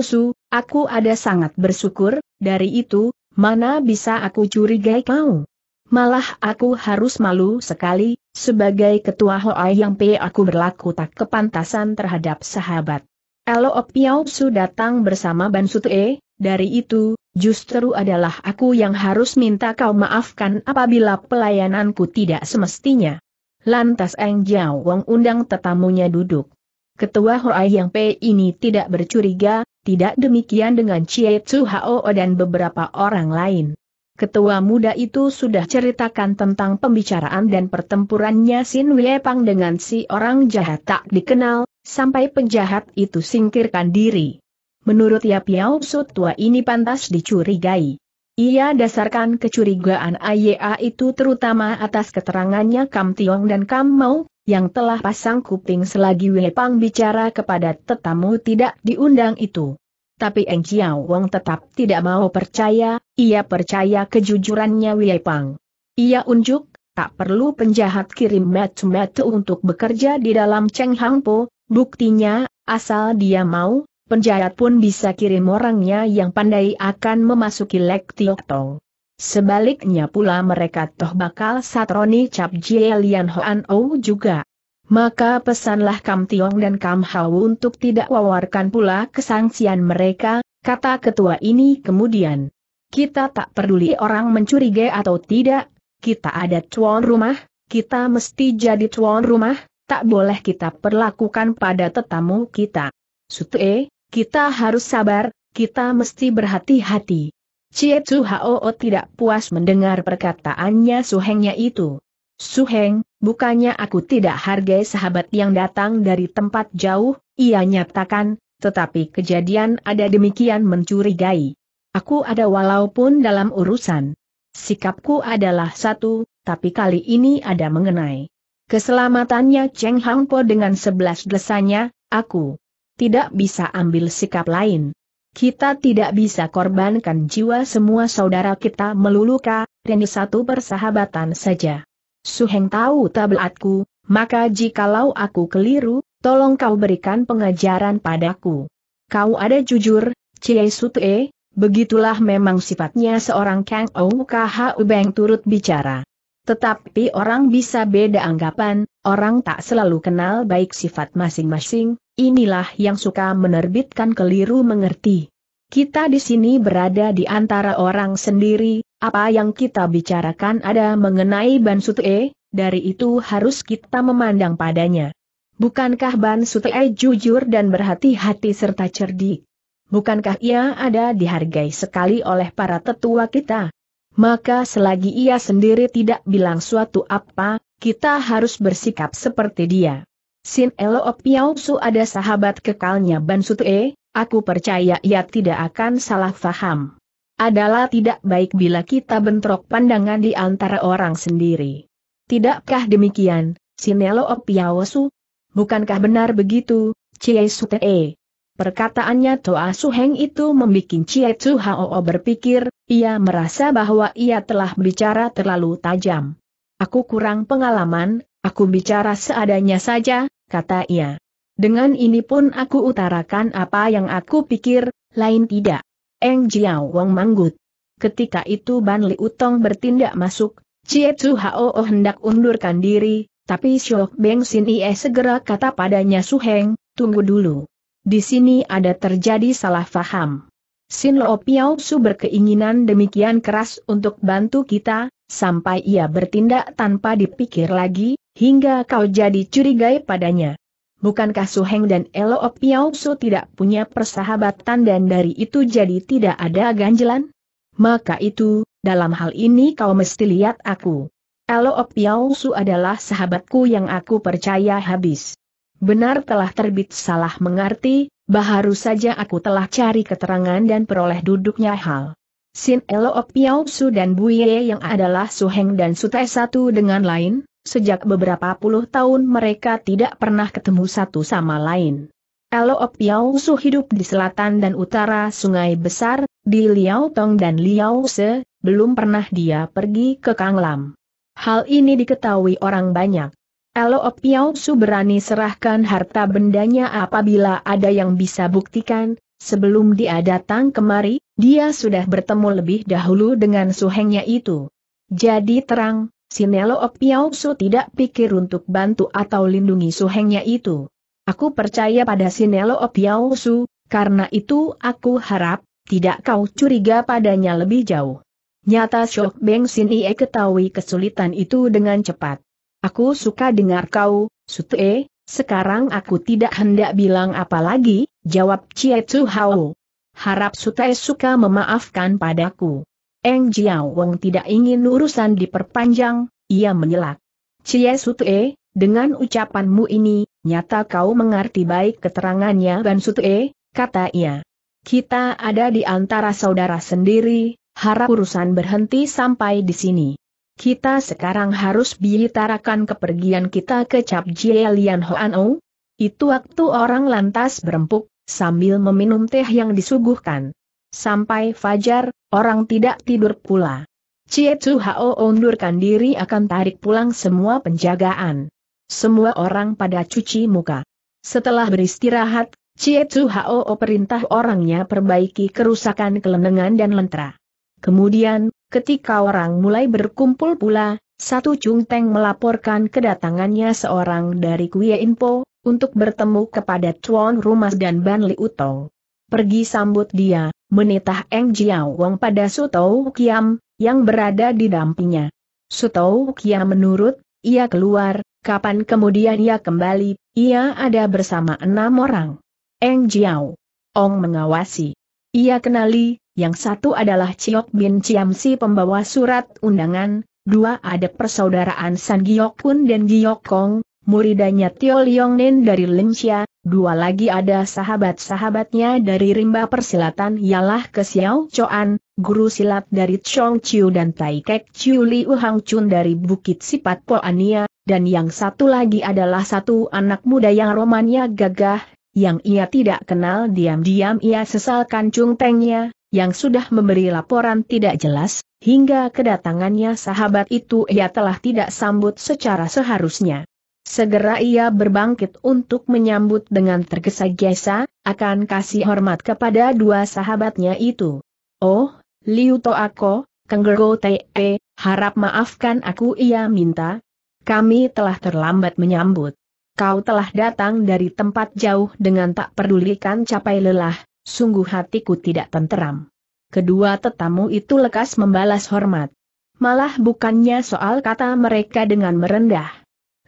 Su, aku ada sangat bersyukur, dari itu, mana bisa aku curigai kau? Malah aku harus malu sekali, sebagai ketua Hoa yang P aku berlaku tak kepantasan terhadap sahabat. Elo Piao Su datang bersama Ban Sutue, dari itu, justru adalah aku yang harus minta kau maafkan apabila pelayananku tidak semestinya. Lantas Eng Jiao Wong undang tetamunya duduk. Ketua Hoa Yang P ini tidak bercuriga, tidak demikian dengan Chie Tsu Hao dan beberapa orang lain. Ketua muda itu sudah ceritakan tentang pembicaraan dan pertempurannya Sin Wei Pang dengan si orang jahat tak dikenal, sampai penjahat itu singkirkan diri. Menurut Ya Piao Su tua ini pantas dicurigai. Ia dasarkan kecurigaan Aya itu terutama atas keterangannya Kam Tiong dan Kam Mau, yang telah pasang kuping selagi Wei Pang bicara kepada tetamu tidak diundang itu. Tapi Eng Chiao Wong tetap tidak mau percaya, ia percaya kejujurannya Wei Pang. Ia unjuk, tak perlu penjahat kirim metu-metu untuk bekerja di dalam Cheng Hang Po, Buktinya, asal dia mau, penjahat pun bisa kirim orangnya yang pandai akan memasuki Lek Tiok Tong. Sebaliknya pula mereka toh bakal satroni Cap Jie Lian Hoan Ou juga. Maka pesanlah Kam Tiong dan Kam Hao untuk tidak wawarkan pula kesangsian mereka, kata ketua ini kemudian. Kita tak peduli orang mencurigai atau tidak, kita ada tuan rumah, kita mesti jadi tuan rumah, tak boleh kita perlakukan pada tetamu kita. Sutue, kita harus sabar, kita mesti berhati-hati. Cie Hao tidak puas mendengar perkataannya Suhengnya itu. Suheng, bukannya aku tidak hargai sahabat yang datang dari tempat jauh, ia nyatakan, tetapi kejadian ada demikian mencurigai. Aku ada walaupun dalam urusan. Sikapku adalah satu, tapi kali ini ada mengenai Keselamatannya Cheng Hang Po dengan sebelas desanya, aku tidak bisa ambil sikap lain. Kita tidak bisa korbankan jiwa semua saudara kita meluluka, ini satu persahabatan saja. Suheng tahu tablatku, maka jikalau aku keliru, tolong kau berikan pengajaran padaku. Kau ada jujur, Cie Sute, begitulah memang sifatnya seorang Kang Ou KH Ubeng turut bicara. Tetapi orang bisa beda anggapan, orang tak selalu kenal baik sifat masing-masing, inilah yang suka menerbitkan keliru mengerti. Kita di sini berada di antara orang sendiri, apa yang kita bicarakan ada mengenai Ban Sute, dari itu harus kita memandang padanya. Bukankah Ban Sute jujur dan berhati-hati serta cerdik? Bukankah ia ada dihargai sekali oleh para tetua kita? Maka selagi ia sendiri tidak bilang suatu apa, kita harus bersikap seperti dia. Sin Elo Piao Su ada sahabat kekalnya Ban Sute, aku percaya ia tidak akan salah faham adalah tidak baik bila kita bentrok pandangan di antara orang sendiri. Tidakkah demikian, Sinelo Opiawasu? Bukankah benar begitu, Cie Sute? Perkataannya Toa Suheng itu membuat Cie Tsu Hao berpikir, ia merasa bahwa ia telah bicara terlalu tajam. Aku kurang pengalaman, aku bicara seadanya saja, kata ia. Dengan ini pun aku utarakan apa yang aku pikir, lain tidak. Eng Jiao Wong manggut. Ketika itu Ban Li Utong bertindak masuk, Cie Tsu Hao hendak undurkan diri, tapi Shok Beng Sin Ie segera kata padanya Su Heng, tunggu dulu. Di sini ada terjadi salah faham. Sin Lo Piao Su berkeinginan demikian keras untuk bantu kita, sampai ia bertindak tanpa dipikir lagi, hingga kau jadi curigai padanya. Bukankah Suheng dan Elo Su tidak punya persahabatan dan dari itu jadi tidak ada ganjelan? Maka itu, dalam hal ini kau mesti lihat aku. Elo Su adalah sahabatku yang aku percaya habis. Benar telah terbit salah mengerti, baru saja aku telah cari keterangan dan peroleh duduknya hal. Sin Elo Su dan Buye yang adalah Suheng dan Sutai satu dengan lain, Sejak beberapa puluh tahun mereka tidak pernah ketemu satu sama lain. Elo Piao Su hidup di selatan dan utara sungai besar, di Liao Tong dan Liao Se, belum pernah dia pergi ke Kang Lam. Hal ini diketahui orang banyak. Elo Piao Su berani serahkan harta bendanya apabila ada yang bisa buktikan, sebelum dia datang kemari, dia sudah bertemu lebih dahulu dengan suhengnya itu. Jadi terang, Sinelo Opiao Su tidak pikir untuk bantu atau lindungi suhengnya itu. Aku percaya pada Sinelo Opiao Su, karena itu aku harap, tidak kau curiga padanya lebih jauh. Nyata Shok Beng Sin Ie ketahui kesulitan itu dengan cepat. Aku suka dengar kau, Sute, sekarang aku tidak hendak bilang apa lagi, jawab Chie Hao. Harap Sute suka memaafkan padaku. Eng Jiao Wong tidak ingin urusan diperpanjang, ia menyelak. Cie Sute, dengan ucapanmu ini, nyata kau mengerti baik keterangannya Ban Sute, kata ia. Kita ada di antara saudara sendiri, harap urusan berhenti sampai di sini. Kita sekarang harus bicarakan kepergian kita ke Cap Jie Lian Hoan Itu waktu orang lantas berempuk, sambil meminum teh yang disuguhkan. Sampai fajar, orang tidak tidur pula. Cie Tsu Hao undurkan diri akan tarik pulang semua penjagaan. Semua orang pada cuci muka. Setelah beristirahat, Cie Tsu Hao perintah orangnya perbaiki kerusakan kelenengan dan lentera. Kemudian, ketika orang mulai berkumpul pula, satu Teng melaporkan kedatangannya seorang dari Kuya Inpo, untuk bertemu kepada tuan rumah dan Ban Li Utong. Pergi sambut dia, menitah Eng Jiao Wong pada Sutou Kiam, yang berada di dampingnya. Sutou Kiam menurut, ia keluar, kapan kemudian ia kembali, ia ada bersama enam orang. Eng Jiao Ong mengawasi. Ia kenali, yang satu adalah Chiok Bin Chiam si pembawa surat undangan, dua ada persaudaraan San Giok Kun dan Giok Kong, muridanya Tio Liong Nen dari Linxia, dua lagi ada sahabat-sahabatnya dari rimba persilatan ialah ke Xiao Choan, guru silat dari Chong Chiu dan Tai Kek Chiu Liu Hang Chun dari Bukit Sipat Po Ania, dan yang satu lagi adalah satu anak muda yang romannya gagah, yang ia tidak kenal diam-diam ia sesalkan Chung Tengnya, yang sudah memberi laporan tidak jelas, hingga kedatangannya sahabat itu ia telah tidak sambut secara seharusnya. Segera ia berbangkit untuk menyambut dengan tergesa-gesa, akan kasih hormat kepada dua sahabatnya itu. Oh, Liu Toako, Kenggergo Te, harap maafkan aku ia minta. Kami telah terlambat menyambut. Kau telah datang dari tempat jauh dengan tak pedulikan capai lelah, sungguh hatiku tidak tenteram. Kedua tetamu itu lekas membalas hormat. Malah bukannya soal kata mereka dengan merendah.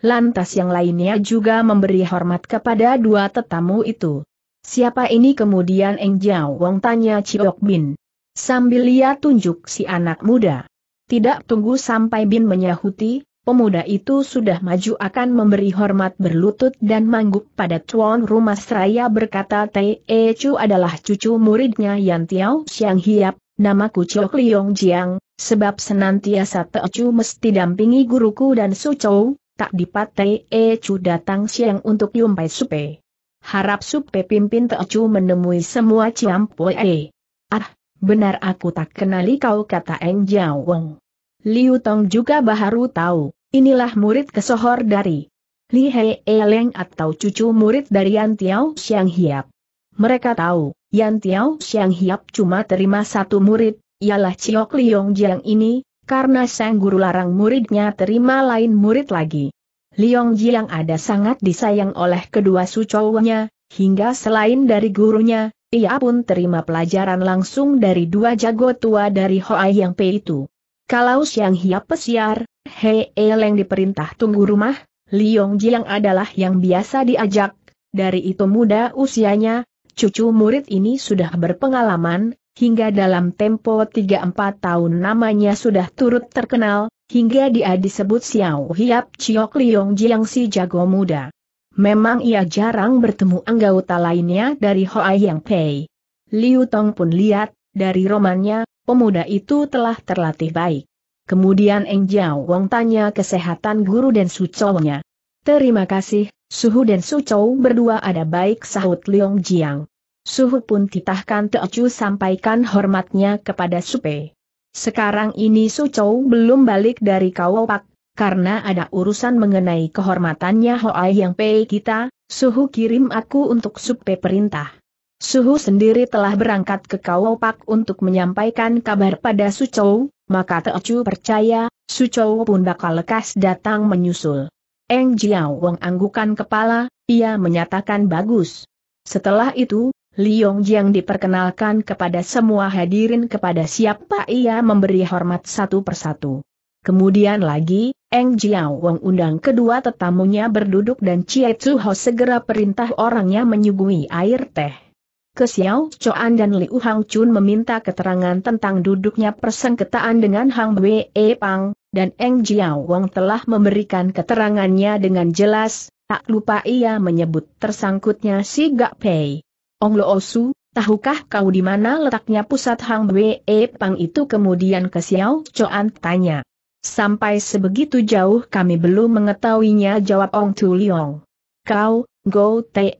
Lantas yang lainnya juga memberi hormat kepada dua tetamu itu. Siapa ini kemudian Eng Jiao Wong tanya Ciok Bin. Sambil ia tunjuk si anak muda. Tidak tunggu sampai Bin menyahuti, pemuda itu sudah maju akan memberi hormat berlutut dan mangguk pada tuan rumah seraya berkata Tei E Chu adalah cucu muridnya Yan Tiao Xiang Hiap, namaku Chok Liong Jiang, sebab senantiasa Chu mesti dampingi guruku dan Su Chou, tak dipat Tei E Chu datang siang untuk Yumpai Supe. Harap Supe pimpin Chu menemui semua Ciampoe. Ah, benar aku tak kenali kau kata Eng Jiao Wong. Liu Tong juga baharu tahu, inilah murid kesohor dari Li Hei Eleng atau cucu murid dari Yan Tiao Xiang Hiap. Mereka tahu, Yan Tiao Xiang Hiap cuma terima satu murid, ialah Ciok Liong Jiang ini, karena sang guru larang muridnya terima lain murid lagi. Liong Jiang ada sangat disayang oleh kedua sucownya, hingga selain dari gurunya, ia pun terima pelajaran langsung dari dua jago tua dari Hoa Yang Pei itu. Kalau Siang Hiap pesiar, Hei Eleng diperintah tunggu rumah, Liong Jiang adalah yang biasa diajak, dari itu muda usianya, cucu murid ini sudah berpengalaman, hingga dalam tempo 3-4 tahun namanya sudah turut terkenal, hingga dia disebut Xiao Hiap Chiok Liong Jiang si jago muda. Memang ia jarang bertemu anggota lainnya dari Hoa Yang Pei. Liu Tong pun lihat, dari romannya, pemuda itu telah terlatih baik. Kemudian Eng Jiao Wong tanya kesehatan guru dan Sucounya. Terima kasih, Suhu dan Sucou berdua ada baik sahut Liong Jiang. Suhu pun titahkan Teocu sampaikan hormatnya kepada Supe. Sekarang ini Sucou belum balik dari Kawopak, karena ada urusan mengenai kehormatannya Hoai yang Pei kita, Suhu kirim aku untuk Supe perintah. Suhu sendiri telah berangkat ke Kawopak untuk menyampaikan kabar pada Sucou, maka Teocu percaya, Sucou pun bakal lekas datang menyusul. Eng Jiao Wong anggukan kepala, ia menyatakan bagus. Setelah itu, Liong Jiang diperkenalkan kepada semua hadirin kepada siapa ia memberi hormat satu persatu. Kemudian lagi, Eng Jiao Wong undang kedua tetamunya berduduk dan Chie Tzu Ho segera perintah orangnya menyuguhi air teh. Ke Xiao Choan dan Liu Hang Chun meminta keterangan tentang duduknya persengketaan dengan Hang Wei Pang, dan Eng Jiao Wong telah memberikan keterangannya dengan jelas, tak lupa ia menyebut tersangkutnya si Gak Pei. Ong Lo Su, tahukah kau di mana letaknya pusat Hang Wei Pang itu kemudian ke Xiao Choan tanya. Sampai sebegitu jauh kami belum mengetahuinya jawab Ong Tu Liong. Kau, Go Te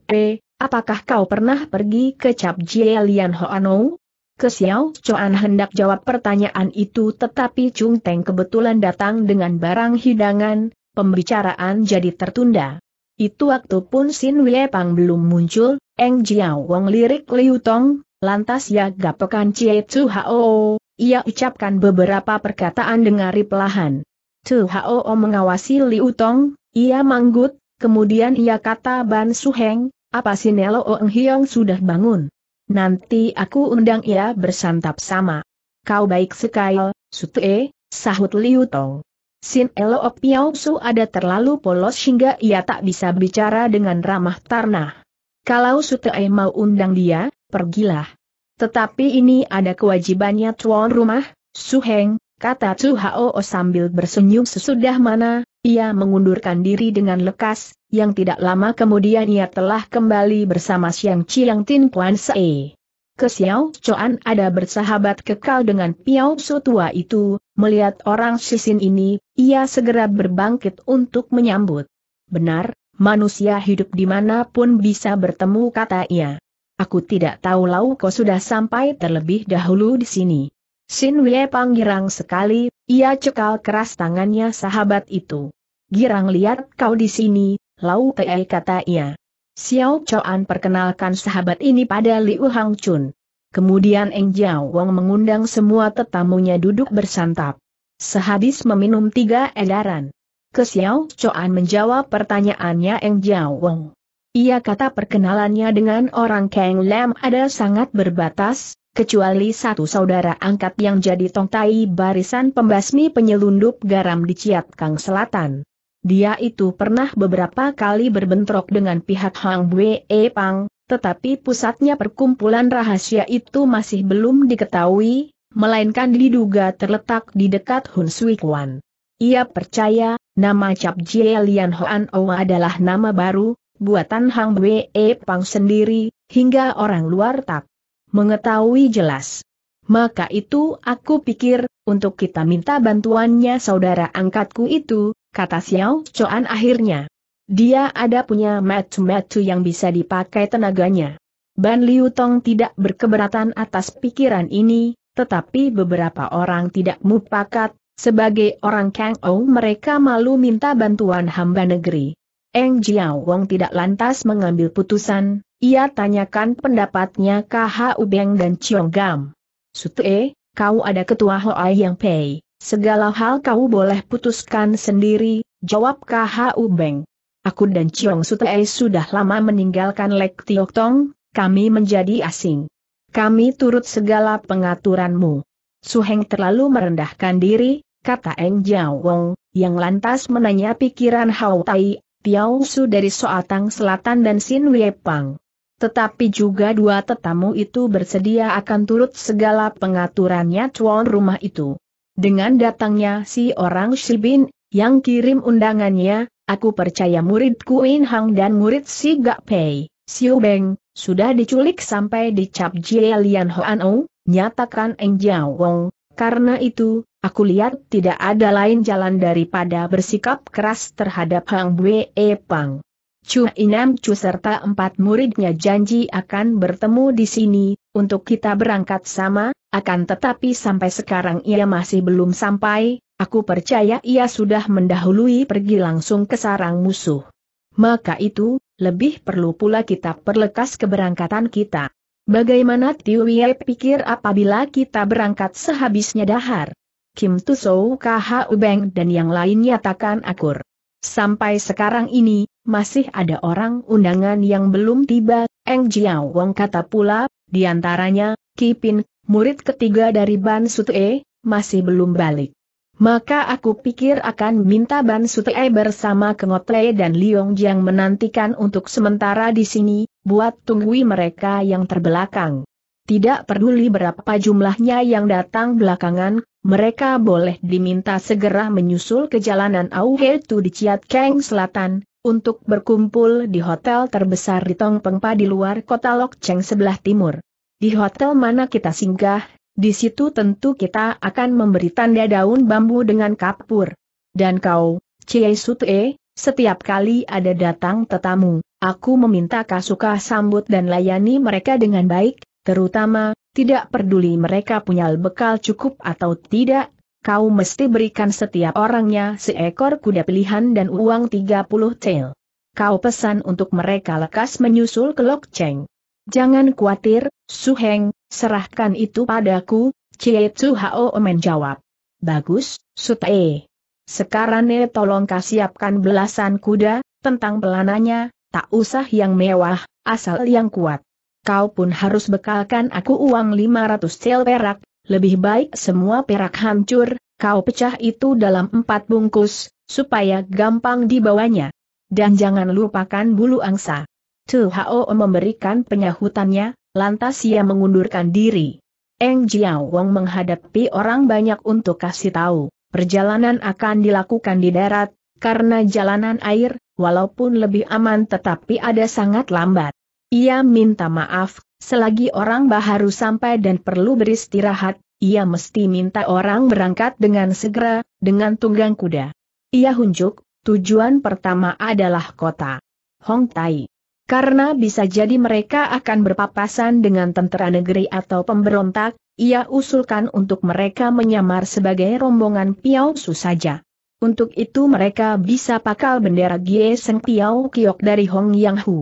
Apakah kau pernah pergi ke Cap Jie Lian Hoano? Ke Xiao Choan hendak jawab pertanyaan itu tetapi Chung Teng kebetulan datang dengan barang hidangan, pembicaraan jadi tertunda. Itu waktu pun Sin Wei Pang belum muncul, Eng Jiao Wong lirik Liu Tong, lantas ya gapekan Chie Tzu Hao, ia ucapkan beberapa perkataan dengan pelahan. Tzu Hao mengawasi Liu Tong, ia manggut, kemudian ia kata Ban Su Heng, apa si Nelo Ong Hiong sudah bangun? Nanti aku undang ia bersantap sama. Kau baik sekali, Sutue, sahut Liu Tong. Sin Elo Piao Su ada terlalu polos hingga ia tak bisa bicara dengan ramah tarnah. Kalau Sutue mau undang dia, pergilah. Tetapi ini ada kewajibannya tuan rumah, Su Heng, kata Chu Hao sambil bersenyum sesudah mana, ia mengundurkan diri dengan lekas, yang tidak lama kemudian ia telah kembali bersama Xiang Chiang Tin Kuan Se. Ke Xiao Choan ada bersahabat kekal dengan Piao Su tua itu, melihat orang sisin ini, ia segera berbangkit untuk menyambut. Benar, manusia hidup di mana pun bisa bertemu kata ia. Aku tidak tahu lau kau sudah sampai terlebih dahulu di sini. Sin Wei Pang girang sekali, ia cekal keras tangannya sahabat itu. Girang lihat kau di sini, lau tei kata ia. Xiao Choan perkenalkan sahabat ini pada Liu Hang Chun. Kemudian Eng Jiao Wong mengundang semua tetamunya duduk bersantap. Sehabis meminum tiga edaran. Ke Xiao Choan menjawab pertanyaannya Eng Jiao. Ia kata perkenalannya dengan orang Kang Lam ada sangat berbatas, kecuali satu saudara angkat yang jadi tongtai barisan pembasmi penyelundup garam di Ciat Kang Selatan. Dia itu pernah beberapa kali berbentrok dengan pihak Hang Bue Pang, tetapi pusatnya perkumpulan rahasia itu masih belum diketahui, melainkan diduga terletak di dekat Hun Sui Kwan. Ia percaya, nama Cap Jie Lian Hoan O adalah nama baru, buatan Hang Wei Pang sendiri, hingga orang luar tak mengetahui jelas. Maka itu aku pikir, untuk kita minta bantuannya saudara angkatku itu, kata Xiao Choan akhirnya. Dia ada punya matu-matu yang bisa dipakai tenaganya. Ban Liu Tong tidak berkeberatan atas pikiran ini, tetapi beberapa orang tidak mupakat, sebagai orang Kang Ou mereka malu minta bantuan hamba negeri. Eng Jiao Wong tidak lantas mengambil putusan, ia tanyakan pendapatnya KH Ubeng dan Chiong Gam. Sute, kau ada ketua Hoa Yang Pei, segala hal kau boleh putuskan sendiri, jawab KH Ubeng. Aku dan Chiong Sute sudah lama meninggalkan Lek Tiok Tong, kami menjadi asing. Kami turut segala pengaturanmu. Suheng terlalu merendahkan diri, kata Eng Jiao Wong, yang lantas menanya pikiran Hao Tai Piao Su dari Soatang Selatan dan Sin Wei Pang. Tetapi juga dua tetamu itu bersedia akan turut segala pengaturannya tuan rumah itu. Dengan datangnya si orang Shibin, yang kirim undangannya, aku percaya murid Kuin Hang dan murid si Gak Pei, Siu Beng, sudah diculik sampai dicap Jie Lian Hoan O, nyatakan Eng Jiao Wong. Karena itu, Aku lihat tidak ada lain jalan daripada bersikap keras terhadap Hang Bue E Pang. Chu Inam Chu serta empat muridnya janji akan bertemu di sini, untuk kita berangkat sama, akan tetapi sampai sekarang ia masih belum sampai, aku percaya ia sudah mendahului pergi langsung ke sarang musuh. Maka itu, lebih perlu pula kita perlekas keberangkatan kita. Bagaimana Tiu Wei pikir apabila kita berangkat sehabisnya dahar? Kim Tusou KH Ubeng dan yang lain nyatakan akur. Sampai sekarang ini, masih ada orang undangan yang belum tiba, Eng Jiao Wong kata pula, di antaranya, Kipin, murid ketiga dari Ban Sutue, masih belum balik. Maka aku pikir akan minta Ban Sutue bersama Kengotle dan Liong Jiang menantikan untuk sementara di sini, buat tunggui mereka yang terbelakang. Tidak peduli berapa jumlahnya yang datang belakangan, mereka boleh diminta segera menyusul ke jalanan Auhetu di Ciat Keng Selatan, untuk berkumpul di hotel terbesar di Tong Pengpa di luar kota Lok Cheng sebelah timur. Di hotel mana kita singgah, di situ tentu kita akan memberi tanda daun bambu dengan kapur. Dan kau, Cie Sute, setiap kali ada datang tetamu, aku meminta kau suka sambut dan layani mereka dengan baik, Terutama, tidak peduli mereka punya bekal cukup atau tidak, kau mesti berikan setiap orangnya seekor kuda pilihan dan uang 30 tel. Kau pesan untuk mereka lekas menyusul ke Lok Cheng. Jangan khawatir, Su Heng, serahkan itu padaku, Cie Tsu Hao menjawab. Bagus, Su Tae. Sekarang ne tolong kasiapkan belasan kuda, tentang pelananya, tak usah yang mewah, asal yang kuat kau pun harus bekalkan aku uang 500 sel perak, lebih baik semua perak hancur, kau pecah itu dalam empat bungkus, supaya gampang dibawanya. Dan jangan lupakan bulu angsa. Tu Hao memberikan penyahutannya, lantas ia mengundurkan diri. Eng Jiao Wong menghadapi orang banyak untuk kasih tahu, perjalanan akan dilakukan di darat, karena jalanan air, walaupun lebih aman tetapi ada sangat lambat. Ia minta maaf, selagi orang baharu sampai dan perlu beristirahat, ia mesti minta orang berangkat dengan segera, dengan tunggang kuda. Ia hunjuk, tujuan pertama adalah kota Hong Tai. Karena bisa jadi mereka akan berpapasan dengan tentara negeri atau pemberontak, ia usulkan untuk mereka menyamar sebagai rombongan Piao Su saja. Untuk itu mereka bisa pakal bendera Gie Seng Piao Kiok dari Hong Yang Hu.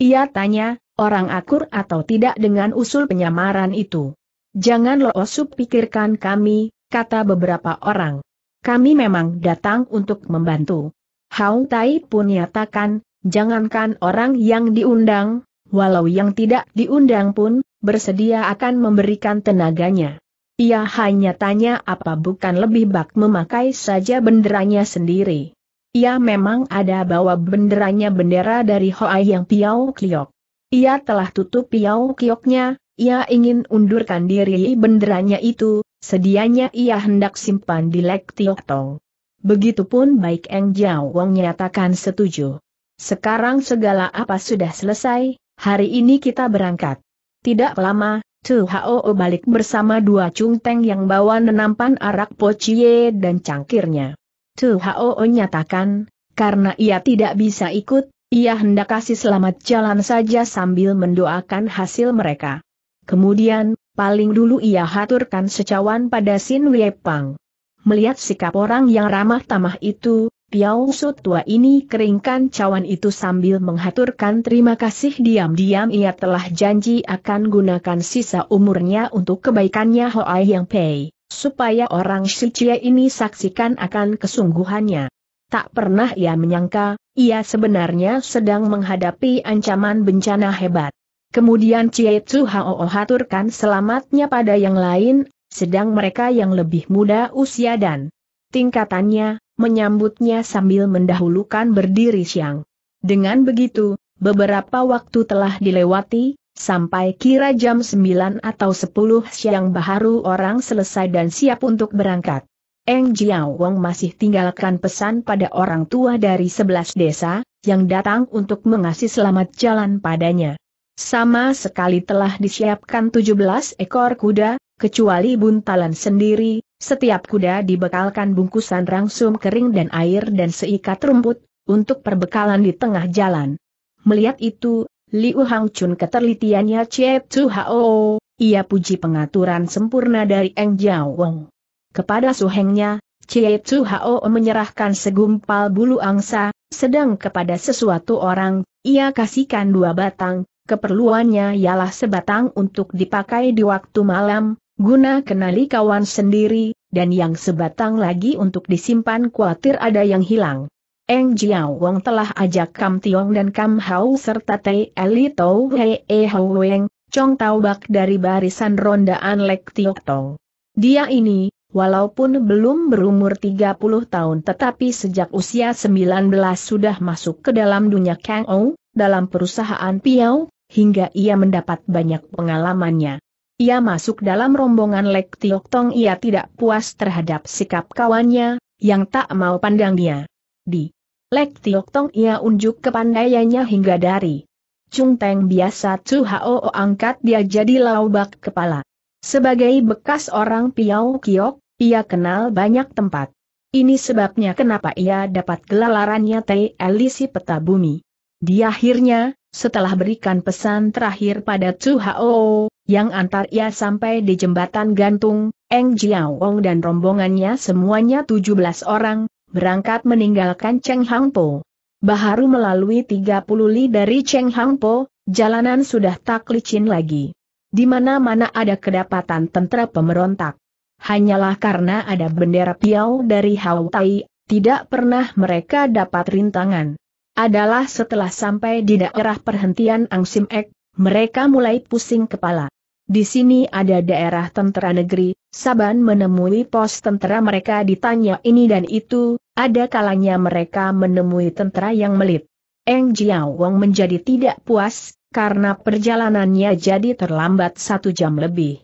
Ia tanya, orang akur atau tidak dengan usul penyamaran itu. Jangan lo osup pikirkan kami, kata beberapa orang. Kami memang datang untuk membantu. Hao Tai pun nyatakan, jangankan orang yang diundang, walau yang tidak diundang pun, bersedia akan memberikan tenaganya. Ia hanya tanya apa bukan lebih bak memakai saja benderanya sendiri. Ia memang ada bawa benderanya bendera dari Hoa yang Piao Kiok. Ia telah tutup Piao Kioknya, ia ingin undurkan diri benderanya itu, sedianya ia hendak simpan di Lek Tiok Tong. Begitupun baik Eng Jiao Wong nyatakan setuju. Sekarang segala apa sudah selesai, hari ini kita berangkat. Tidak lama, Tu Hao balik bersama dua cungteng yang bawa nenampan arak pocie dan cangkirnya. Tu Hao nyatakan, karena ia tidak bisa ikut, ia hendak kasih selamat jalan saja sambil mendoakan hasil mereka. Kemudian, paling dulu ia haturkan secawan pada Sin Wei Pang. Melihat sikap orang yang ramah tamah itu, Piao Su tua ini keringkan cawan itu sambil menghaturkan terima kasih diam-diam ia telah janji akan gunakan sisa umurnya untuk kebaikannya Hoa Yang Pei, supaya orang Shichie ini saksikan akan kesungguhannya. Tak pernah ia menyangka, ia sebenarnya sedang menghadapi ancaman bencana hebat. Kemudian Cie Tsu Hao haturkan selamatnya pada yang lain, sedang mereka yang lebih muda usia dan tingkatannya, menyambutnya sambil mendahulukan berdiri siang. Dengan begitu, beberapa waktu telah dilewati, sampai kira jam 9 atau 10 siang baru orang selesai dan siap untuk berangkat. Eng Jiao Wong masih tinggalkan pesan pada orang tua dari sebelas desa, yang datang untuk mengasih selamat jalan padanya. Sama sekali telah disiapkan 17 ekor kuda, kecuali buntalan sendiri, setiap kuda dibekalkan bungkusan rangsum kering dan air dan seikat rumput, untuk perbekalan di tengah jalan. Melihat itu, Liu Hang Chun ketelitiannya Cie Tsu Hao, ia puji pengaturan sempurna dari Eng Jiao Wong. Kepada suhengnya, Cie Tsu Hao menyerahkan segumpal bulu angsa, sedang kepada sesuatu orang, ia kasihkan dua batang, keperluannya ialah sebatang untuk dipakai di waktu malam, guna kenali kawan sendiri, dan yang sebatang lagi untuk disimpan khawatir ada yang hilang. Eng Jiao Wong telah ajak Kam Tiong dan Kam Hao serta Tei Eli Tou Hei E Hao Weng, Chong Tau Bak dari barisan rondaan Lek Tiok Tong. Dia ini, walaupun belum berumur 30 tahun tetapi sejak usia 19 sudah masuk ke dalam dunia Kang Ou, dalam perusahaan Piao, hingga ia mendapat banyak pengalamannya. Ia masuk dalam rombongan Lek Tiok Tong ia tidak puas terhadap sikap kawannya, yang tak mau pandang dia. Di Lek Tiok Tong ia unjuk kepandaiannya hingga dari Chung Teng biasa Chu Hao angkat dia jadi laubak kepala. Sebagai bekas orang Piao Kiok, ia kenal banyak tempat. Ini sebabnya kenapa ia dapat gelalarannya Tei Elisi Peta Bumi. Di akhirnya, setelah berikan pesan terakhir pada Chu Hao, yang antar ia sampai di jembatan gantung, Eng Jiao Wong dan rombongannya semuanya 17 orang, berangkat meninggalkan Cheng Hang Po. Baharu melalui 30 li dari Cheng Hang Po, jalanan sudah tak licin lagi. Di mana-mana ada kedapatan tentara pemberontak. Hanyalah karena ada bendera piau dari Hao Tai, tidak pernah mereka dapat rintangan adalah setelah sampai di daerah perhentian Angsim Ek, mereka mulai pusing kepala. Di sini ada daerah tentara negeri, Saban menemui pos tentara mereka ditanya ini dan itu, ada kalanya mereka menemui tentara yang melit. Eng Jiao Wong menjadi tidak puas, karena perjalanannya jadi terlambat satu jam lebih.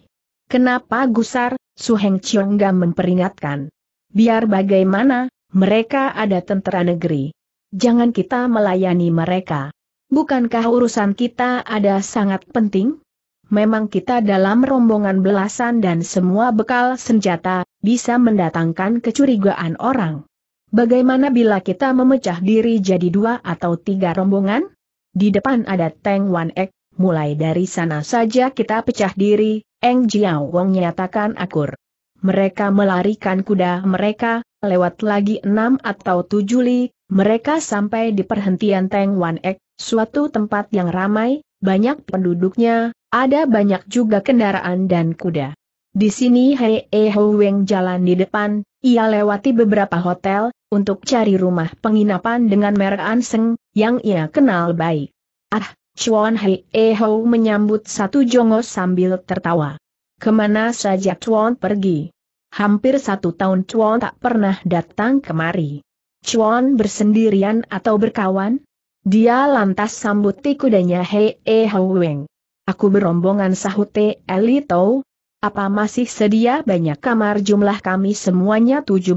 Kenapa gusar, Su Heng Chiongga memperingatkan. Biar bagaimana, mereka ada tentara negeri jangan kita melayani mereka. Bukankah urusan kita ada sangat penting? Memang kita dalam rombongan belasan dan semua bekal senjata, bisa mendatangkan kecurigaan orang. Bagaimana bila kita memecah diri jadi dua atau tiga rombongan? di depan ada Teng Wan Ek, mulai dari sana saja kita pecah diri, Eng Jiao Wong nyatakan akur. Mereka melarikan kuda mereka, lewat lagi enam atau tujuh li, mereka sampai di perhentian Teng Wan Ek, suatu tempat yang ramai, banyak penduduknya, ada banyak juga kendaraan dan kuda. Di sini Hei E Ho Weng jalan di depan, ia lewati beberapa hotel, untuk cari rumah penginapan dengan merek Anseng, yang ia kenal baik. Ah, Chuan Hei E Ho menyambut satu jongos sambil tertawa. Ke mana saja Chuan pergi? Hampir satu tahun Chuan tak pernah datang kemari. Chuan bersendirian atau berkawan? Dia lantas sambuti kudanya Hei E Ho Weng. Aku berombongan sahute Elito, apa masih sedia banyak kamar jumlah kami semuanya 17?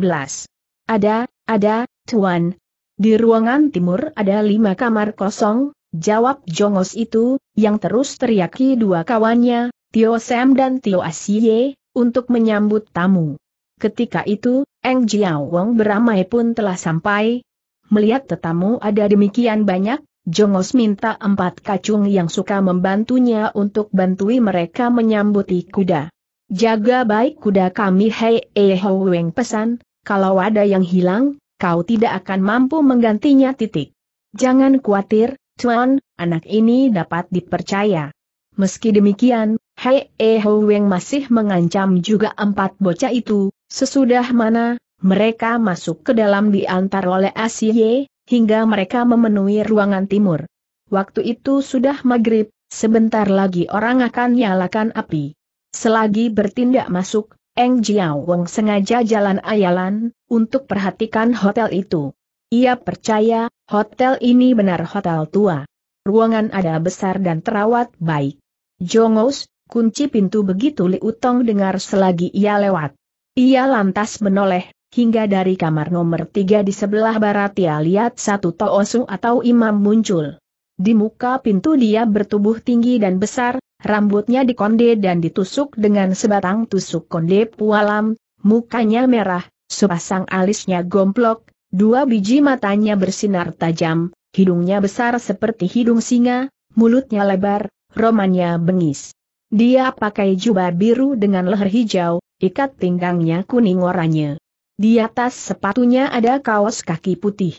Ada, ada, Tuan. Di ruangan timur ada lima kamar kosong, jawab Jongos itu, yang terus teriaki dua kawannya, Tio Sam dan Tio Asie, untuk menyambut tamu. Ketika itu, Eng Jiao Wong beramai pun telah sampai. Melihat tetamu ada demikian banyak, Jongos minta empat kacung yang suka membantunya untuk bantui mereka menyambuti kuda. Jaga baik kuda kami Hei E Ho Weng pesan, kalau ada yang hilang, kau tidak akan mampu menggantinya titik. Jangan khawatir, Tuan, anak ini dapat dipercaya. Meski demikian, Hei E Ho Weng masih mengancam juga empat bocah itu, sesudah mana, mereka masuk ke dalam diantar oleh Asye, hingga mereka memenuhi ruangan timur. Waktu itu sudah maghrib, sebentar lagi orang akan nyalakan api. Selagi bertindak masuk, Eng Jiao Wong sengaja jalan ayalan, untuk perhatikan hotel itu. Ia percaya, hotel ini benar hotel tua. Ruangan ada besar dan terawat baik. Jongos, kunci pintu begitu Li Utong dengar selagi ia lewat. Ia lantas menoleh, hingga dari kamar nomor tiga di sebelah barat ia lihat satu toosu atau imam muncul. Di muka pintu dia bertubuh tinggi dan besar, rambutnya dikonde dan ditusuk dengan sebatang tusuk konde pualam, mukanya merah, sepasang alisnya gomplok, dua biji matanya bersinar tajam, hidungnya besar seperti hidung singa, mulutnya lebar, romannya bengis. Dia pakai jubah biru dengan leher hijau, ikat pinggangnya kuning oranye. Di atas sepatunya ada kaos kaki putih.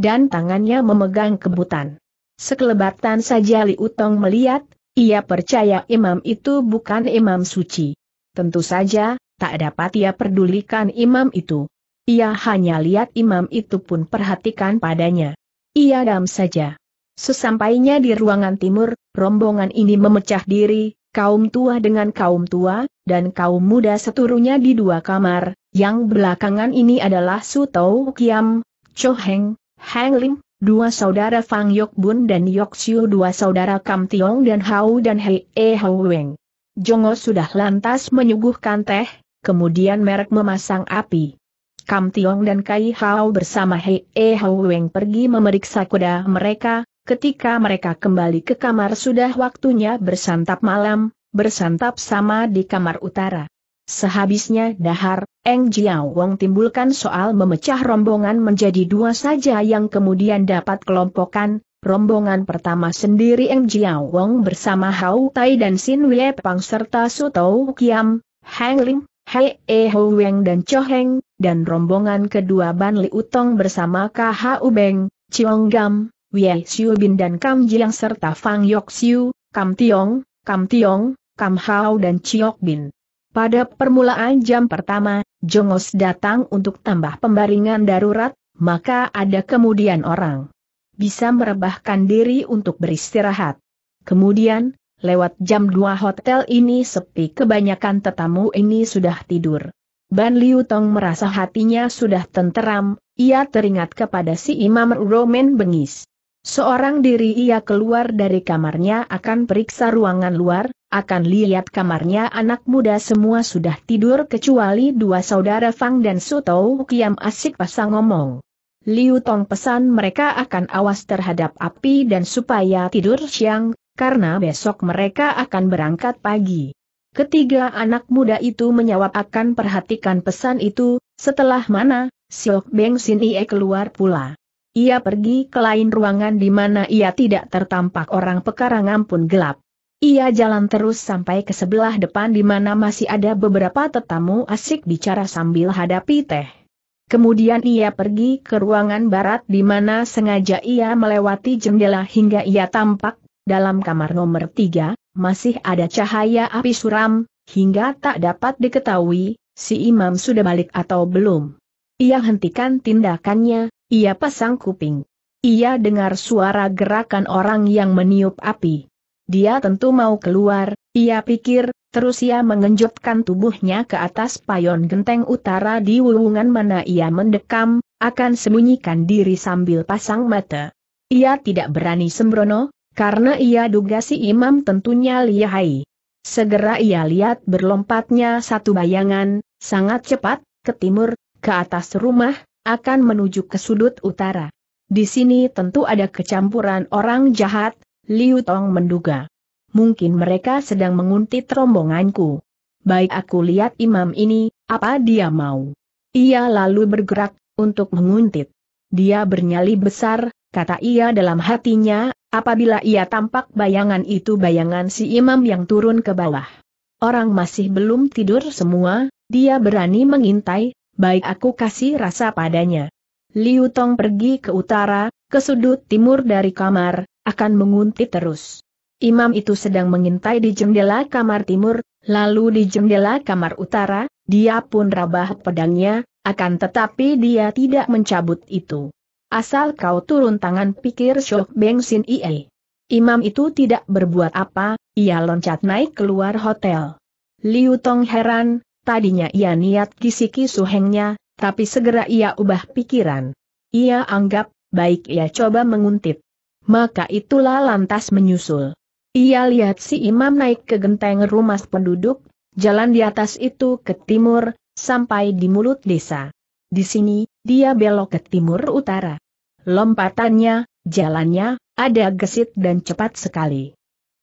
Dan tangannya memegang kebutan. Sekelebatan saja Li Utong melihat, ia percaya imam itu bukan imam suci. Tentu saja, tak dapat ia pedulikan imam itu. Ia hanya lihat imam itu pun perhatikan padanya. Ia dam saja. Sesampainya di ruangan timur, rombongan ini memecah diri, kaum tua dengan kaum tua, dan kaum muda seturunya di dua kamar, yang belakangan ini adalah Su Tau Kiam, Cho Heng, Hang Lim, dua saudara Fang Yok Bun dan Yok Siu dua saudara Kam Tiong dan Hau dan Hei E Hau Weng. Jongo sudah lantas menyuguhkan teh, kemudian merek memasang api. Kam Tiong dan Kai Hau bersama Hei E Hau Weng pergi memeriksa kuda mereka, ketika mereka kembali ke kamar sudah waktunya bersantap malam, bersantap sama di kamar utara. Sehabisnya dahar, Eng Jiao Wong timbulkan soal memecah rombongan menjadi dua saja yang kemudian dapat kelompokan, rombongan pertama sendiri Eng Jiao Wong bersama Hao Tai dan Sin Wei Pang serta Su Tau Kiam, Hang Lim, Hei E Ho Weng dan Cho Heng, dan rombongan kedua Ban Li Utong bersama K.H. Ubeng, Chiong Gam, Wei Siu Bin dan Kam Jiang serta Fang Yok Siu, Kam Tiong, Kam Tiong, Kam Hao dan Chiok Bin. Pada permulaan jam pertama, Jongos datang untuk tambah pembaringan darurat, maka ada kemudian orang bisa merebahkan diri untuk beristirahat. Kemudian, lewat jam 2 hotel ini sepi kebanyakan tetamu ini sudah tidur. Ban Liu Tong merasa hatinya sudah tenteram, ia teringat kepada si Imam Roman bengis. Seorang diri ia keluar dari kamarnya akan periksa ruangan luar, akan lihat kamarnya anak muda semua sudah tidur kecuali dua saudara Fang dan Sutou Kiam asik pasang ngomong. Liu Tong pesan mereka akan awas terhadap api dan supaya tidur siang, karena besok mereka akan berangkat pagi. Ketiga anak muda itu menjawab akan perhatikan pesan itu, setelah mana, Siok Beng Sin Ie keluar pula. Ia pergi ke lain ruangan di mana ia tidak tertampak orang pekarangan pun gelap. Ia jalan terus sampai ke sebelah depan di mana masih ada beberapa tetamu asik bicara sambil hadapi teh. Kemudian ia pergi ke ruangan barat di mana sengaja ia melewati jendela hingga ia tampak, dalam kamar nomor tiga, masih ada cahaya api suram, hingga tak dapat diketahui, si imam sudah balik atau belum. Ia hentikan tindakannya, ia pasang kuping. Ia dengar suara gerakan orang yang meniup api. Dia tentu mau keluar, ia pikir, terus ia mengenjutkan tubuhnya ke atas payon genteng utara di wuwungan mana ia mendekam, akan sembunyikan diri sambil pasang mata. Ia tidak berani sembrono, karena ia duga si imam tentunya lihai. Segera ia lihat berlompatnya satu bayangan, sangat cepat, ke timur, ke atas rumah, akan menuju ke sudut utara. Di sini tentu ada kecampuran orang jahat, Liu Tong menduga. Mungkin mereka sedang menguntit rombonganku. Baik aku lihat imam ini, apa dia mau. Ia lalu bergerak, untuk menguntit. Dia bernyali besar, kata ia dalam hatinya, apabila ia tampak bayangan itu bayangan si imam yang turun ke bawah. Orang masih belum tidur semua, dia berani mengintai, baik aku kasih rasa padanya. Liu Tong pergi ke utara, ke sudut timur dari kamar, akan menguntit terus. Imam itu sedang mengintai di jendela kamar timur, lalu di jendela kamar utara, dia pun rabah pedangnya, akan tetapi dia tidak mencabut itu. Asal kau turun tangan pikir Syok Beng Sin Ie. Imam itu tidak berbuat apa, ia loncat naik keluar hotel. Liu Tong heran, Tadinya ia niat kisiki suhengnya, tapi segera ia ubah pikiran. Ia anggap, baik ia coba menguntit. Maka itulah lantas menyusul. Ia lihat si imam naik ke genteng rumah penduduk, jalan di atas itu ke timur, sampai di mulut desa. Di sini, dia belok ke timur utara. Lompatannya, jalannya, ada gesit dan cepat sekali.